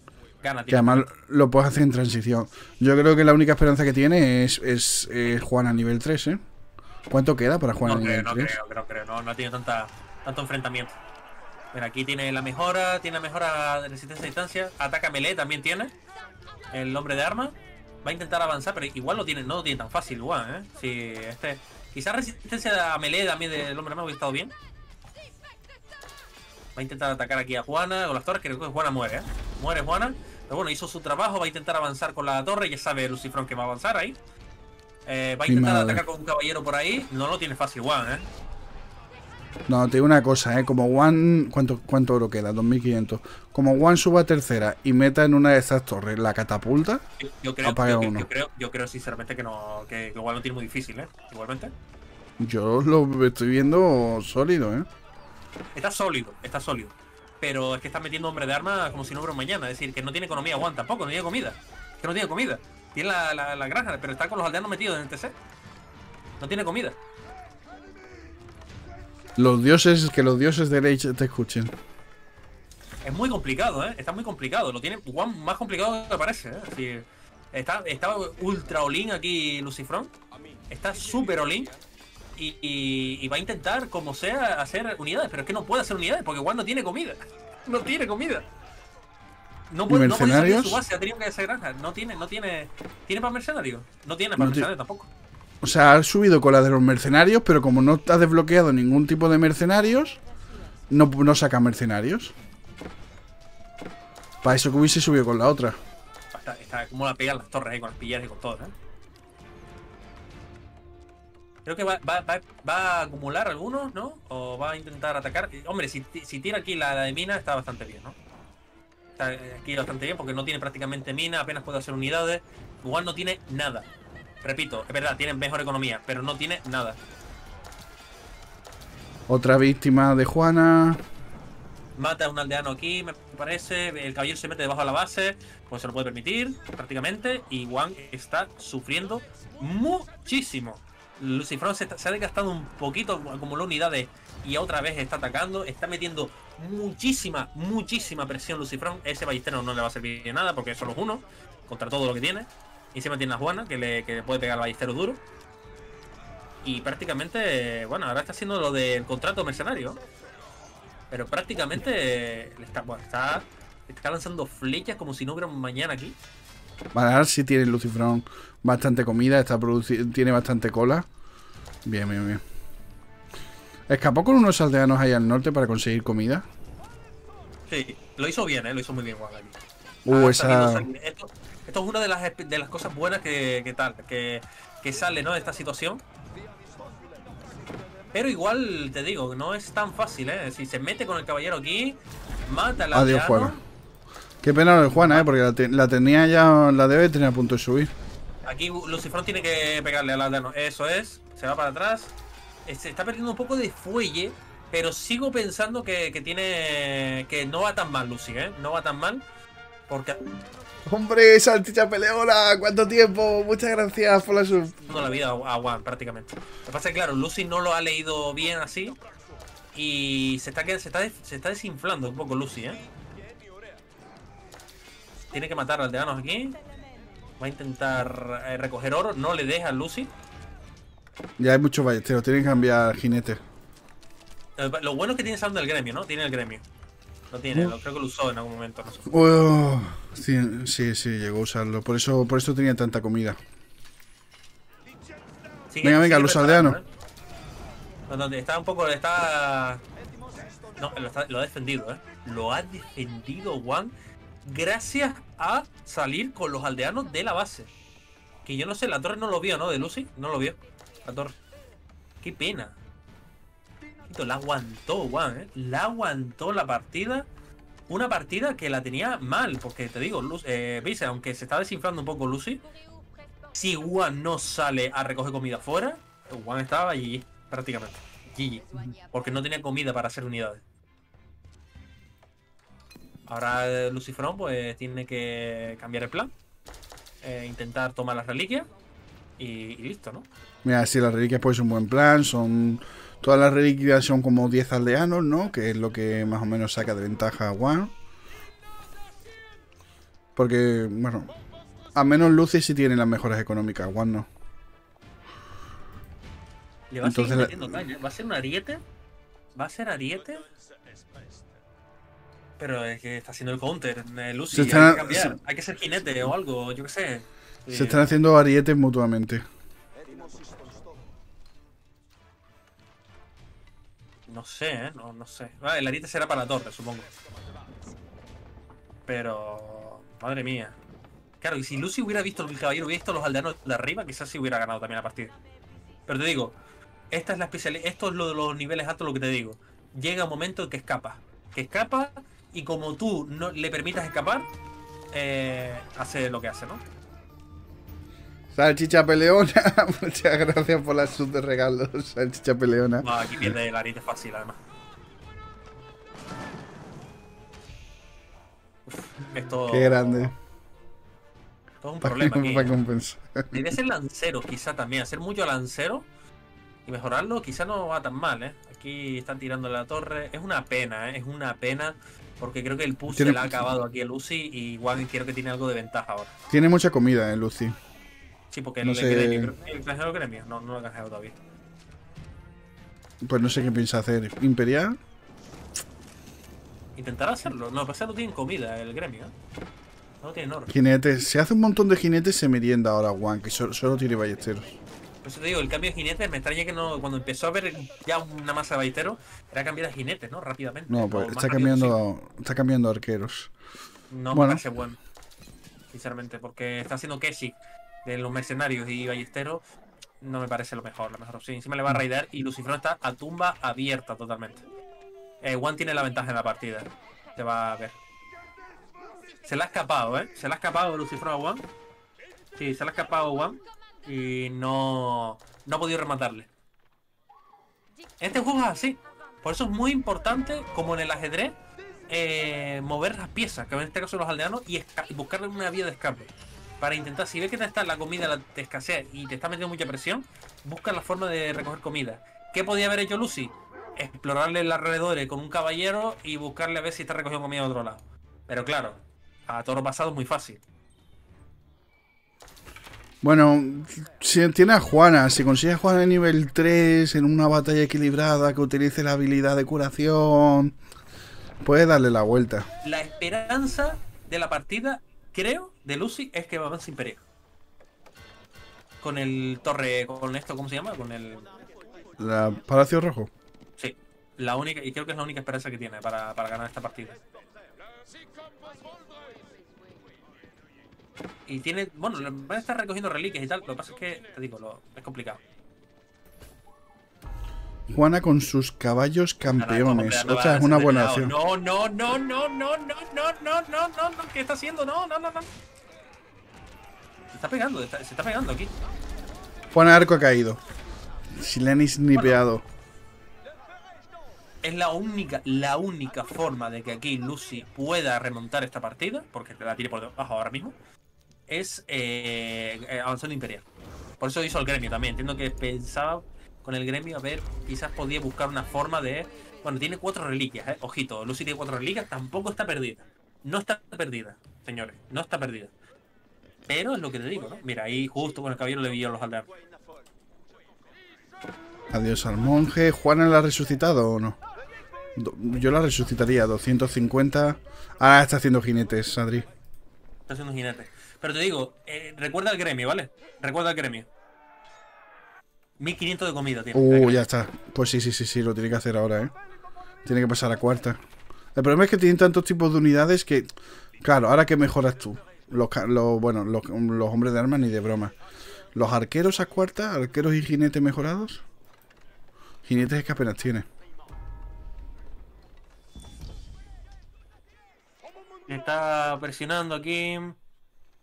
Gana, Que además lo puedes hacer en transición. Yo creo que la única esperanza que tiene es, es, eh, Juan a nivel 3, ¿eh? ¿Cuánto queda para Juan a creo, nivel no 3? creo, creo, creo. No, no tiene tanta, tanto enfrentamiento. Mira, aquí tiene la mejora, tiene la mejora de resistencia a distancia. Ataca melee también tiene. El hombre de armas. Va a intentar avanzar, pero igual lo tiene, no lo tiene tan fácil, igual, ¿eh? Si este. Quizás resistencia a melee también del hombre armas hubiera estado bien. Va a intentar atacar aquí a Juana con las torres, creo que Juana muere, ¿eh? Muere Juana. Pero bueno, hizo su trabajo, va a intentar avanzar con la torre, ya sabe Lucifron que va a avanzar ahí. Eh, va a intentar atacar con un caballero por ahí. No lo tiene fácil, Juan, ¿eh? No, te digo una cosa, ¿eh? Como One... ¿Cuánto, cuánto oro queda? 2500. Como One suba a tercera y meta en una de estas torres la catapulta, Yo, yo creo, Apaga yo, uno. yo creo, yo creo sinceramente que no, que, que igual lo tiene muy difícil, ¿eh? Igualmente. yo lo estoy viendo sólido, ¿eh? Está sólido, está sólido. Pero es que está metiendo hombre de arma como si no hubiera un mañana. Es decir, que no tiene economía Juan tampoco, no tiene comida. Es que no tiene comida. Tiene la, la, la granja, pero está con los aldeanos metidos en el TC. No tiene comida. Los dioses, que los dioses de Rage te escuchen. Es muy complicado, ¿eh? Está muy complicado. Lo tiene Juan más complicado que parece, ¿eh? Está, está ultra olin aquí Lucifron. Está súper olin. Y, y- y va a intentar, como sea, hacer unidades. Pero es que no puede hacer unidades porque Juan no tiene comida. No tiene comida. No puede, no puede salir de su base, ha tenido que hacer granja. No tiene, no tiene. ¿Tiene para mercenarios? No tiene para No mercenarios tampoco. O sea, has subido con la de los mercenarios, pero como no has desbloqueado ningún tipo de mercenarios, no, no saca mercenarios. Para eso que hubiese subido con la otra. Está, como la pegan las torres ahí con las pillares y con todo, ¿eh? Creo que va, va- va- a acumular algunos, ¿no? O va a intentar atacar. Eh, Hombre, si, si tira aquí la, la de mina está bastante bien, ¿no? está aquí bastante bien porque no tiene prácticamente mina, apenas puede hacer unidades. Juan no tiene nada. Repito, es verdad, tiene mejor economía, pero no tiene nada. Otra víctima de Juana. Mata a un aldeano aquí, me parece. El caballero se mete debajo de la base, pues se lo puede permitir, prácticamente. Y Juan está sufriendo muchísimo. Lucifron se, se ha desgastado un poquito, acumuló unidades y otra vez está atacando. Está metiendo muchísima, muchísima presión Lucifron. Ese ballestero no le va a servir de nada porque es solo uno contra todo lo que tiene. Y se tiene a Juana, que le, que puede pegar al ballestero duro. Y prácticamente, bueno, ahora está haciendo lo del contrato mercenario. Pero prácticamente le está, bueno, está, está lanzando flechas como si no hubiera un mañana aquí. Vale, ahora sí tiene Lucifron bastante comida, está tiene bastante cola. Bien, bien, bien. Escapó con unos aldeanos ahí al norte para conseguir comida. Sí, lo hizo bien, ¿eh? lo hizo muy bien Juan Uh, esa... Esto, es una de las, de las cosas buenas que, tal, que, que sale ¿no? de esta situación. Pero igual, te digo, no es tan fácil, ¿eh? Si se mete con el caballero aquí, mata al Adiós, Juana. Qué pena lo de Juana, ¿eh? Porque la, tenía ya, la debe tener a punto de subir. Aquí Lucifron tiene que pegarle al aldeano. Eso es. Se va para atrás. Se está perdiendo un poco de fuelle. Pero sigo pensando que, que tiene... Que no va tan mal, Lucy, ¿eh? No va tan mal. Porque Hombre, salchicha peleona, ¿cuánto tiempo? Muchas gracias por la sub. No la vida a Juan, prácticamente. Lo que pasa es que, claro, Lucy no lo ha leído bien así. Y se está, se está, se está desinflando un poco Lucy, ¿eh? Tiene que matar a aldeanos aquí. Va a intentar eh, recoger oro. No le deja a Lucy. Ya hay muchos ballesteros. Tienen que cambiar jinete. Eh, lo bueno es que tiene saldo del gremio, ¿no? Tiene el gremio. No tiene, lo, creo que lo usó en algún momento. sí, sí, sí, llegó a usarlo. Por eso, por eso tenía tanta comida. venga, venga, los aldeanos. ¿eh? está un poco, está... No, lo, ha defendido, ¿eh? Lo ha defendido Juan gracias a salir con los aldeanos de la base. Que yo no sé, la torre no lo vio, ¿no? De Lucy, no lo vio. La torre. Qué pena. La aguantó, Juan, ¿eh? La aguantó la partida. Una partida que la tenía mal, porque te digo, Lucy, eh. Aunque se está desinflando un poco Lucy, si Juan no sale a recoger comida fuera, Juan estaba allí, prácticamente. GG. Porque no tenía comida para hacer unidades. Ahora eh, Lucifron pues tiene que cambiar el plan. Eh, intentar tomar las reliquias. Y, y, listo, ¿no? Mira, si las reliquias pues un buen plan. Son Todas las reliquias son como 10 aldeanos, ¿no? Que es lo que más o menos saca de ventaja a Juan. Porque, bueno, a menos Lucy sí tiene las mejores económicas, Juan no. Le va a seguir metiendo ¿Va a ser un ariete? ¿Va a ser ariete? Pero es que está haciendo el counter. Eh, Lucy, hay que cambiar. Hay que ser jinete o algo, yo qué sé. Se están haciendo arietes mutuamente. No sé, ¿eh? No, no sé. Ah, el ariete será para la torre, supongo. Pero... Madre mía. Claro, y si Lucy hubiera visto el caballero, hubiera visto los aldeanos de arriba, quizás sí hubiera ganado también la partida. Pero te digo, esta es la especialidad. Esto es lo de los niveles altos, lo que te digo. Llega un momento en que escapa. Que escapa y como tú no le permitas escapar, eh, hace lo que hace, ¿no? Salchicha peleona, muchas gracias por la sub de regalos, salchicha peleona. No, aquí pierde el arite fácil además. esto... Qué grande. Esto es un problema aquí. Debería ser lancero quizá también, hacer mucho lancero y mejorarlo quizá no va tan mal, ¿eh? Aquí están tirando la torre, es una pena, ¿eh? Es una pena porque creo que el push se le ha acabado aquí a Lucy y Juan quiero que tiene algo de ventaja ahora. Tiene mucha comida, ¿eh, Lucy? Sí, porque no sé... gremio, el gremio, no, no lo he canjeado todavía. Pues no sé qué piensa hacer. ¿Imperial? Intentar hacerlo. No, pasa no tienen comida el gremio, ¿eh? No tienen oro. Jinetes. Se hace un montón de jinetes, se merienda ahora Juan, que solo, tiene ballesteros. Por eso te digo, el cambio de jinetes me extraña que no, cuando empezó a ver ya una masa de ballesteros, era cambiar a jinetes, ¿no? Rápidamente. No, pues está cambiando, está cambiando arqueros. No me parece bueno. Sinceramente, porque está haciendo Keshi de los mercenarios y ballesteros, no me parece lo mejor, la mejor opción. Encima le va a raidar y Lucifron está a tumba abierta totalmente. Eh, One tiene la ventaja en la partida. Se va a ver. Se la ha escapado, ¿eh? Se la ha escapado Lucifer a One. Sí, se la ha escapado One. Y no... No ha podido rematarle. Este juego es así. Por eso es muy importante, como en el ajedrez, eh, mover las piezas, que en este caso los aldeanos, y, y buscarle una vía de escape. Para intentar, si ves que te está la comida la, te escasea y te está metiendo mucha presión, busca la forma de recoger comida. ¿Qué podía haber hecho Lucy? Explorarle el alrededor con un caballero y buscarle a ver si está recogiendo comida de otro lado. Pero claro, a toro pasado es muy fácil. Bueno, si tiene a Juana, si consigue a Juana nivel 3 en una batalla equilibrada que utilice la habilidad de curación, puede darle la vuelta. La esperanza de la partida, creo, de Lucy es que va a sin Imperio. Con el torre, con esto, ¿cómo se llama? Con el... ¿La Palacio Rojo? Sí, la única, y creo que es la única esperanza que tiene para, para ganar esta partida. Y tiene, bueno, van a estar recogiendo reliquias y tal, lo que pasa es que, te digo, lo, es complicado. Juana con sus caballos campeones. o sea, es una buena opción. No, no, no, no, no, no, no, no, no, no, no, ¿qué está haciendo? No, no, no, no. Se está pegando, se está pegando aquí. Juana Arco ha caído. Silenis nipeado. es la única, la única forma de que aquí Lucy pueda remontar esta partida, porque la tiene por debajo ahora mismo, es eh, avanzando imperial. Por eso hizo el gremio también. Entiendo que pensaba con el gremio a ver, quizás podía buscar una forma de. Bueno, tiene cuatro reliquias, ¿eh? Ojito, Lucy tiene cuatro reliquias, tampoco está perdida. No está perdida, señores, no está perdida. Pero es lo que te digo, ¿no? Mira, ahí justo con el caballero le vi a los aldeanos. Adiós al monje. ¿Juana la ha resucitado o no? Yo la resucitaría, 250. Ah, está haciendo jinetes, Adri. Está haciendo jinetes. Pero te digo, eh, recuerda el gremio, ¿vale? Recuerda el gremio. 1500 de comida, tío. Uh, ya está. Pues sí, sí, sí, sí, lo tiene que hacer ahora, ¿eh? Tiene que pasar a cuarta. El problema es que tienen tantos tipos de unidades que... Claro, ahora que mejoras tú. Los, bueno, los, hombres de armas ni de broma. Los arqueros a cuarta, arqueros y jinetes mejorados. Jinetes es que apenas tiene. Está presionando aquí.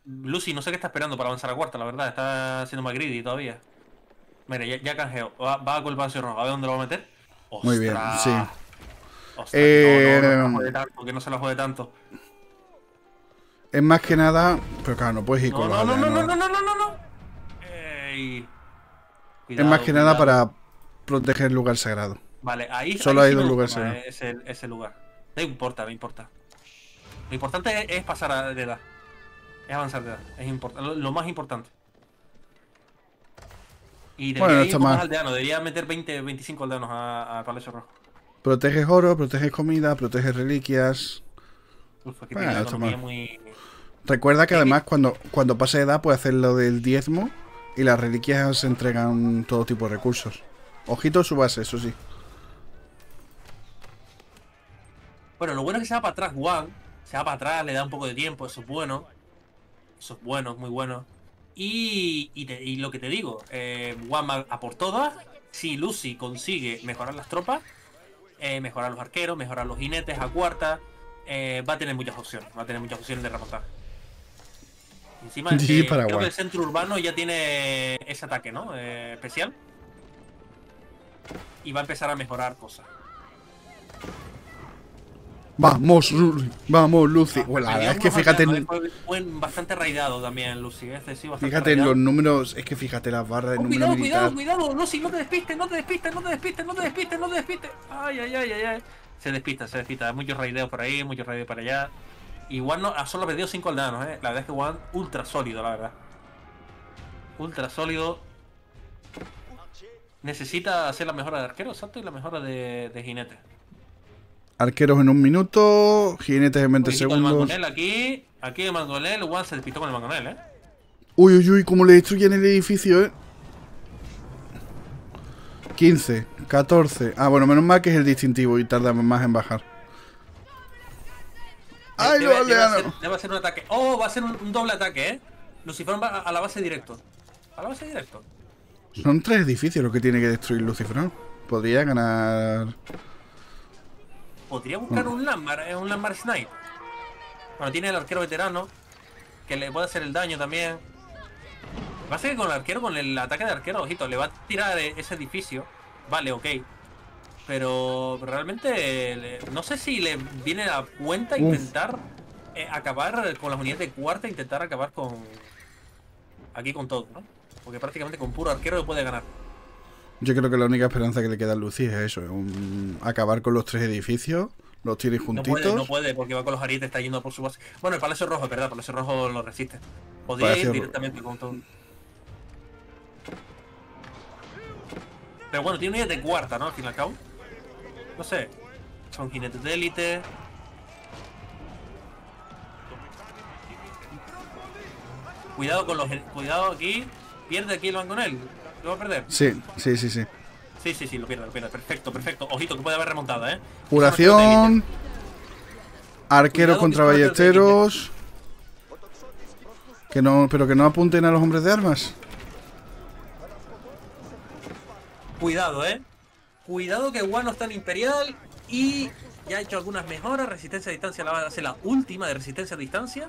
Lucy, no sé qué está esperando para avanzar a cuarta, la verdad. Está siendo más greedy todavía. Mira, ya, ya canjeo. Va, va con el paso rojo. A ver dónde lo va a meter. Muy bien, sí. Ostras, eh... no, no, no, tanto, que no se la jode tanto. Es más que nada. Pero claro, no puedes ir con no, no, no, no, no, no, no, no. Cuidado, es más que nada para proteger el lugar sagrado. Vale, ahí. Solo ahí hay dos lugares sagrados. Ese, ese lugar. No importa, no importa. Lo importante es, es pasar de edad. Es avanzar de edad. Es importante. Lo, lo, más importante. Y debería bueno, no ir más aldeanos. Debería meter 20, 25 aldeanos a, a Palacio Rojo. Proteges oro, proteges comida, proteges reliquias. Uf, aquí bueno. Muy... Recuerda que además cuando, cuando pase edad puede hacer lo del diezmo y las reliquias se entregan todo tipo de recursos. Ojito su base, eso sí. Bueno, lo bueno es que se va para atrás Juan. Se va para atrás, le da un poco de tiempo, eso es bueno. Eso es bueno, muy bueno. Y, y, te, y lo que te digo, eh, a por todas. Si Lucy consigue mejorar las tropas, eh, mejorar los arqueros, mejorar los jinetes a cuarta, eh, va a tener muchas opciones. Va a tener muchas opciones de remontar. Encima, sí, eh, creo que el centro urbano ya tiene ese ataque, ¿no? Especial. Y va a empezar a mejorar cosas. Vamos, Lucy. Vamos, Lucy. Bueno, la verdad es que fíjate. En... Bastante raidado también, Lucy. Fíjate en los números. Es que fíjate las barras de oh, número Cuidado, militar. cuidado, cuidado. Lucy, no te despistes, no te despistes, no te despistes, no te despistes, no te despistes. Ay, ay, ay, ay, ay. Se despista, se despista. Hay muchos raideos por ahí, muchos raideos para allá. Igual no, solo perdido 5 aldeanos, eh. La verdad es que Juan ultra sólido, la verdad. Ultra sólido. Necesita hacer la mejora de arquero, exacto, y la mejora de, de jinete. Arqueros en un minuto, jinetes en 20 Uy, segundos. El aquí, aquí el mangonel, Juan se despistó con el mangonel, eh. Uy, uy, uy, cómo le destruyen el edificio, eh. 15, 14. Ah, bueno, menos mal que es el distintivo y tarda más en bajar. ¡Ay, debe, los debe, hacer, debe hacer un ataque. ¡Oh! Va a ser un, un doble ataque, ¿eh? Lucifer va a la base directo. A la base directo. Son tres edificios los que tiene que destruir Lucifer. Podría ganar. Podría buscar un Lambar, eh, un Lambar Snipe. Bueno, tiene el arquero veterano, que le puede hacer el daño también. Lo que pasa es que con el arquero, con el ataque de arquero, ojito, le va a tirar ese edificio. Vale, ok. Pero realmente no sé si le viene a cuenta intentar eh, acabar con las unidades de cuarta, intentar acabar con... Aquí con todo, ¿no? Porque prácticamente con puro arquero le puede ganar. Yo creo que la única esperanza que le queda a Lucy es eso, es un- acabar con los tres edificios, los tiene No juntitos. puede, no puede, porque va con los arietes, está yendo por su base. Bueno, el Palacio Rojo, es verdad, el Palacio Rojo lo resiste. Podría Palacio ir directamente con todo. Pero bueno, tiene unidades de cuarta, ¿no? Al fin y al cabo. No sé. Son jinetes de élite. Cuidado con los... Cuidado aquí. Pierde aquí el mangonel. Lo va a perder. Sí, sí, sí, sí. Sí, sí, sí, lo pierde, lo pierde. Perfecto, perfecto. Ojito, que puede haber remontada, ¿eh? Curación. Arqueros Cuidado, contra ballesteros. Que no, pero que no apunten a los hombres de armas. Cuidado, eh. Cuidado que One no está en Imperial y ya ha hecho algunas mejoras. Resistencia a distancia la va a hacer la última de resistencia a distancia.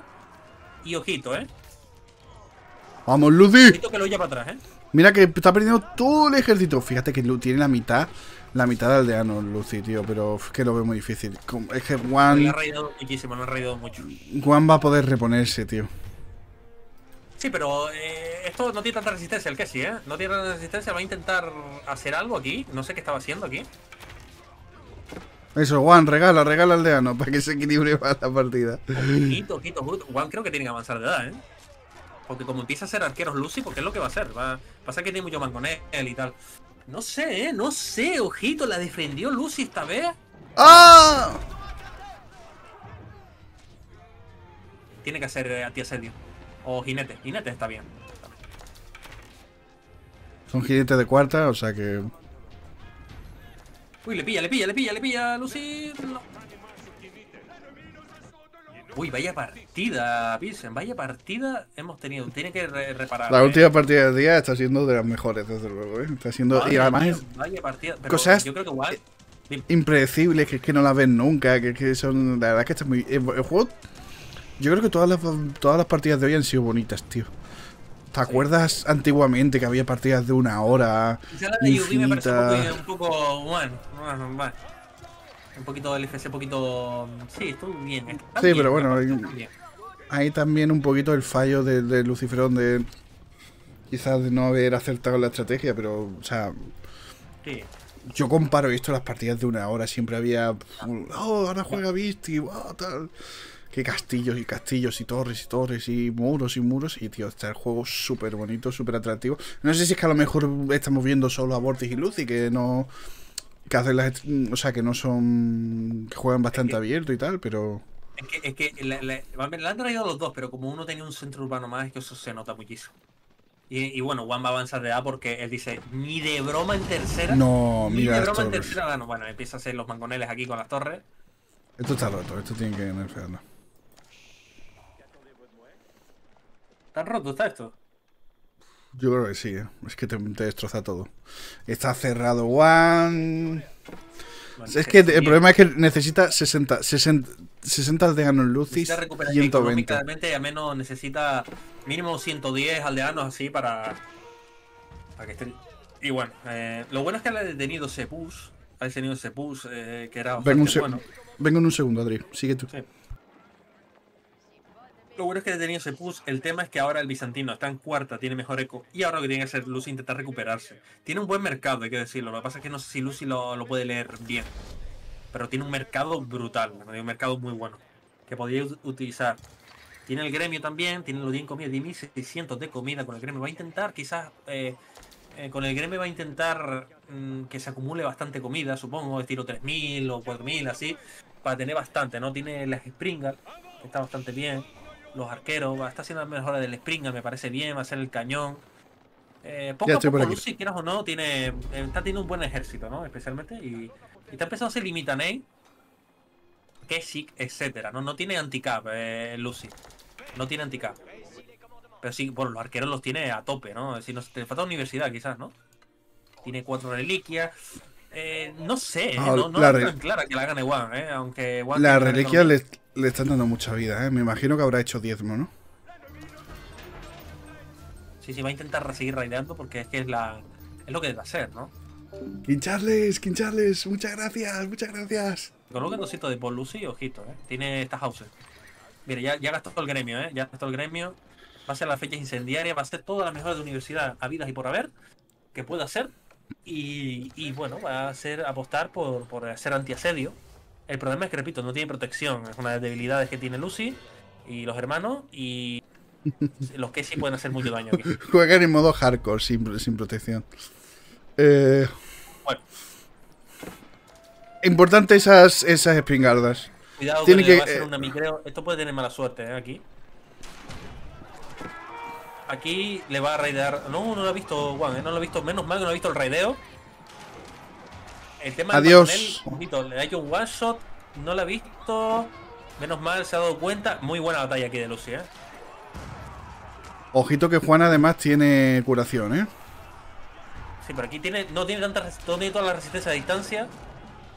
Y ojito, eh. Vamos, Lucy. Ojito que lo lleva para atrás, eh. Mira que está perdiendo todo el ejército. Fíjate que tiene la mitad, la mitad de aldeanos, Lucy, tío. Pero es que lo veo muy difícil. Es que Le ha Juan, raidado muchísimo, no ha raidado mucho. Juan va a poder reponerse, tío. Sí, pero eh, esto no tiene tanta resistencia, el que sí, ¿eh? No tiene tanta resistencia, va a intentar hacer algo aquí. No sé qué estaba haciendo aquí. Eso, Juan, regala, regala aldeanos para que se equilibre más la partida. Ojito, ojito. One creo que tiene que avanzar de edad, ¿eh? Porque como empieza a ser arqueros Lucy, porque es lo que va a hacer. Va, pasa que tiene mucho man con él y tal. No sé, ¿eh? No sé, ojito. ¿La defendió Lucy esta vez? ¡Ah! Tiene que hacer eh, antiasedio. O jinete. Jinete está bien. Son jinetes de cuarta, o sea que. Uy, le pilla, le pilla, le pilla, le pilla, Lucy. No. Uy, vaya partida, Pilsen. Vaya partida hemos tenido. Tiene que re- reparar. La ¿eh? última partida del día está siendo de las mejores, desde luego, ¿eh? Está siendo. Y además mía, es Vaya partida. Pero cosas- Yo creo que igual. impredecible, que es que no la ven nunca, que, que son. La verdad es que está muy. El, juego. Yo creo que todas las, todas las partidas de hoy han sido bonitas, tío. ¿Te acuerdas antiguamente que había partidas de una hora? Ya la de Yubi me parece un poco, un poco bueno, bueno, bueno. Un poquito del FC, un poquito. Sí, estuvo bien. está Sí, bien, pero bueno, hay-. Hay también un poquito el fallo de, de Luciferón de. Quizás de no haber acertado la estrategia, pero. O sea, Sí. yo comparo esto a las partidas de una hora. Siempre había. Oh, ahora juega Visti, oh, tal. Que castillos y castillos y torres y torres y muros y muros. Y tío, está el juego súper bonito, súper atractivo. No sé si es que a lo mejor estamos viendo solo a Vortis y Lucy, que no. Que hacen las. est- O sea, que no son. Que juegan bastante que- abierto y tal, pero. Es que, es que la, la- la han traído los dos, pero como uno tenía un centro urbano más, es que eso se nota muchísimo. Y, y bueno, Juan va a avanzar de A porque él dice, ni de broma en tercera. No, ni mira de broma en tercera gano. Bueno, empieza a hacer los mangoneles aquí con las torres. Esto está roto, esto tiene que nerfearlo. ¿Tan roto está esto? Yo creo que sí, ¿eh? es que te, te destroza todo. Está cerrado One. Bueno, Es que el problema es que necesita 60, 60, 60 aldeanos Lucis, recuperar 120. económicamente, al menos necesita mínimo 110 aldeanos así para, para que estén. Y bueno, eh, lo bueno es que ha detenido ese push, ha detenido ese push eh, que era un, bastante se- bueno. venga en un segundo, Adri, sigue tú. Sí. Lo bueno es que ha detenido ese. El tema es que ahora el bizantino está en cuarta, tiene mejor eco. Y ahora lo que tiene que hacer Lucy intentar recuperarse. Tiene un buen mercado, hay que decirlo. Lo que pasa es que no sé si Lucy lo, lo puede leer bien. Pero tiene un mercado brutal, un mercado muy bueno. Que podría ut- utilizar. Tiene el gremio también, tiene los 10 comidas, 10.600 de comida con el gremio. Va a intentar, quizás, eh, eh, con el gremio va a intentar mm, que se acumule bastante comida, supongo, estilo 3.000 o 4.000, así, para tener bastante, ¿no? Tiene las Springal, está bastante bien. Los arqueros, va- está haciendo las mejoras del Springal, me parece bien, va a ser el cañón. Eh, poco a poco. Lucy, quieras o no, tiene, eh, está teniendo un buen ejército, ¿no? Especialmente, y, y está empezando a ser Limitanei, Kesik, etcétera, ¿no? No tiene anti-cap, eh, Lucy. No tiene anti-cap. Pero sí, bueno, los arqueros los tiene a tope, ¿no? Es decir, no, te falta universidad quizás, ¿no? Tiene cuatro reliquias. Eh, no sé, ¿eh? Ah, no, no la tan clara que la gane One, ¿eh? Aunque La reliquia le, Le están dando mucha vida, ¿eh? Me imagino que habrá hecho diezmo, ¿no? Sí, sí, va a intentar seguir raideando porque es que es la. es lo que debe hacer, ¿no? Quincharles, quincharles, muchas gracias, muchas gracias. Coloca un de Paul Lucy, ojito, ¿eh? Tiene esta house. Mire, ya, ya gastó el gremio, ¿eh? Ya gastó el gremio. Va a ser las fechas incendiarias, va a ser todas las mejores de universidad habidas y por haber que pueda hacer. Y, y bueno, va a ser apostar por, por ser antiasedio. El problema es que, repito, no tiene protección. Es una de las debilidades que tiene Lucy y los hermanos. Y los que sí pueden hacer mucho daño aquí. Juegan en modo hardcore, sin, sin protección. Eh, Bueno, importante esas, esas espingardas. cuidado Tiene que, va a hacer eh, una. Esto puede tener mala suerte, ¿eh? Aquí. Aquí le va a raidear. No, no lo ha visto Juan, ¿eh? No lo ha visto. Menos mal que no ha visto el raideo. El tema del Adiós. Ojito, le ha hecho un one shot. No lo ha visto. Menos mal, se ha dado cuenta. Muy buena batalla aquí de Lucy, ¿eh? Ojito que Juan además tiene curación, ¿eh? Sí, pero aquí tiene, no tiene tanta no tiene toda la resistencia a distancia.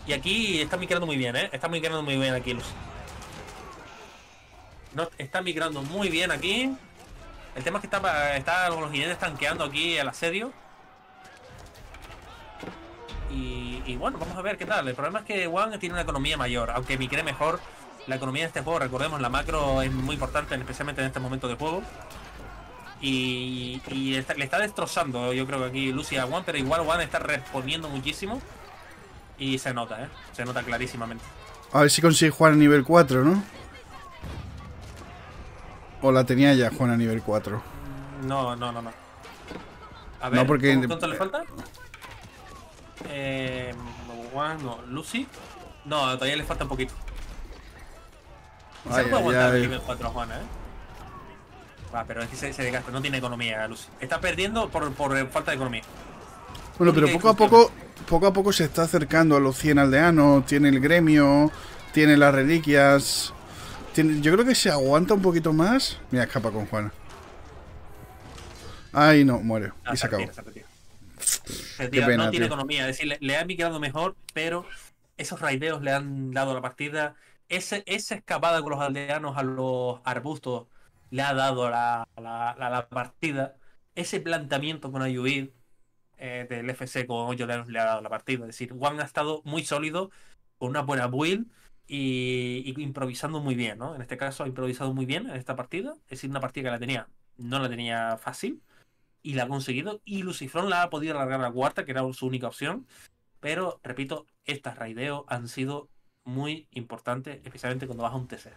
Y aquí está migrando muy bien, ¿eh? Está migrando muy bien aquí, Lucy. No, está migrando muy bien aquí. El tema es que está, está los jinetes tanqueando aquí el asedio. Y, y bueno, vamos a ver qué tal. El problema es que One tiene una economía mayor, aunque migre mejor. La economía de este juego, recordemos, la macro es muy importante, especialmente en este momento de juego. Y, y le está destrozando, yo creo que aquí Lucy a One, pero igual One está respondiendo muchísimo. Y se nota, ¿eh? Se nota clarísimamente. A ver si consigue Juan a nivel 4, ¿no? O la tenía ya Juan a nivel 4. No, no, no, no. A No, porque- ¿cómo- ¿cuánto le falta? Eh, no, Lucy. No, todavía le falta un poquito. Se Ay, puede ay, aguantar el nivel 4 a Juan, ¿eh? Va, pero es que se, se desgasta, no tiene economía Lucy. Está perdiendo por, por eh, falta de economía. Bueno, pero poco a poco, poco a poco se está acercando a los 100 aldeanos. Tiene el gremio, tiene las reliquias. Tiene, yo creo que se aguanta un poquito más. Mira, escapa con Juana. Ay, no, muere. Ah, y se acabó. retira, pena, no tiene tío. economía, es decir, le, le ha migrado mejor, pero esos raideos le han dado la partida. Ese, esa escapada con los aldeanos a los arbustos le ha dado la, la- la- la partida. Ese planteamiento con Ayuid eh, del FC con 8 aldeanos le ha dado la partida. Es decir, Juan ha estado muy sólido, con una buena build y, improvisando muy bien, ¿no? En este caso ha improvisado muy bien en esta partida. Es decir, una partida que la tenía, no la tenía fácil y la ha conseguido. Y Lucifron la ha podido alargar a la cuarta, que era su única opción. Pero, repito, estas raideos han sido muy importantes, especialmente cuando vas a un TC.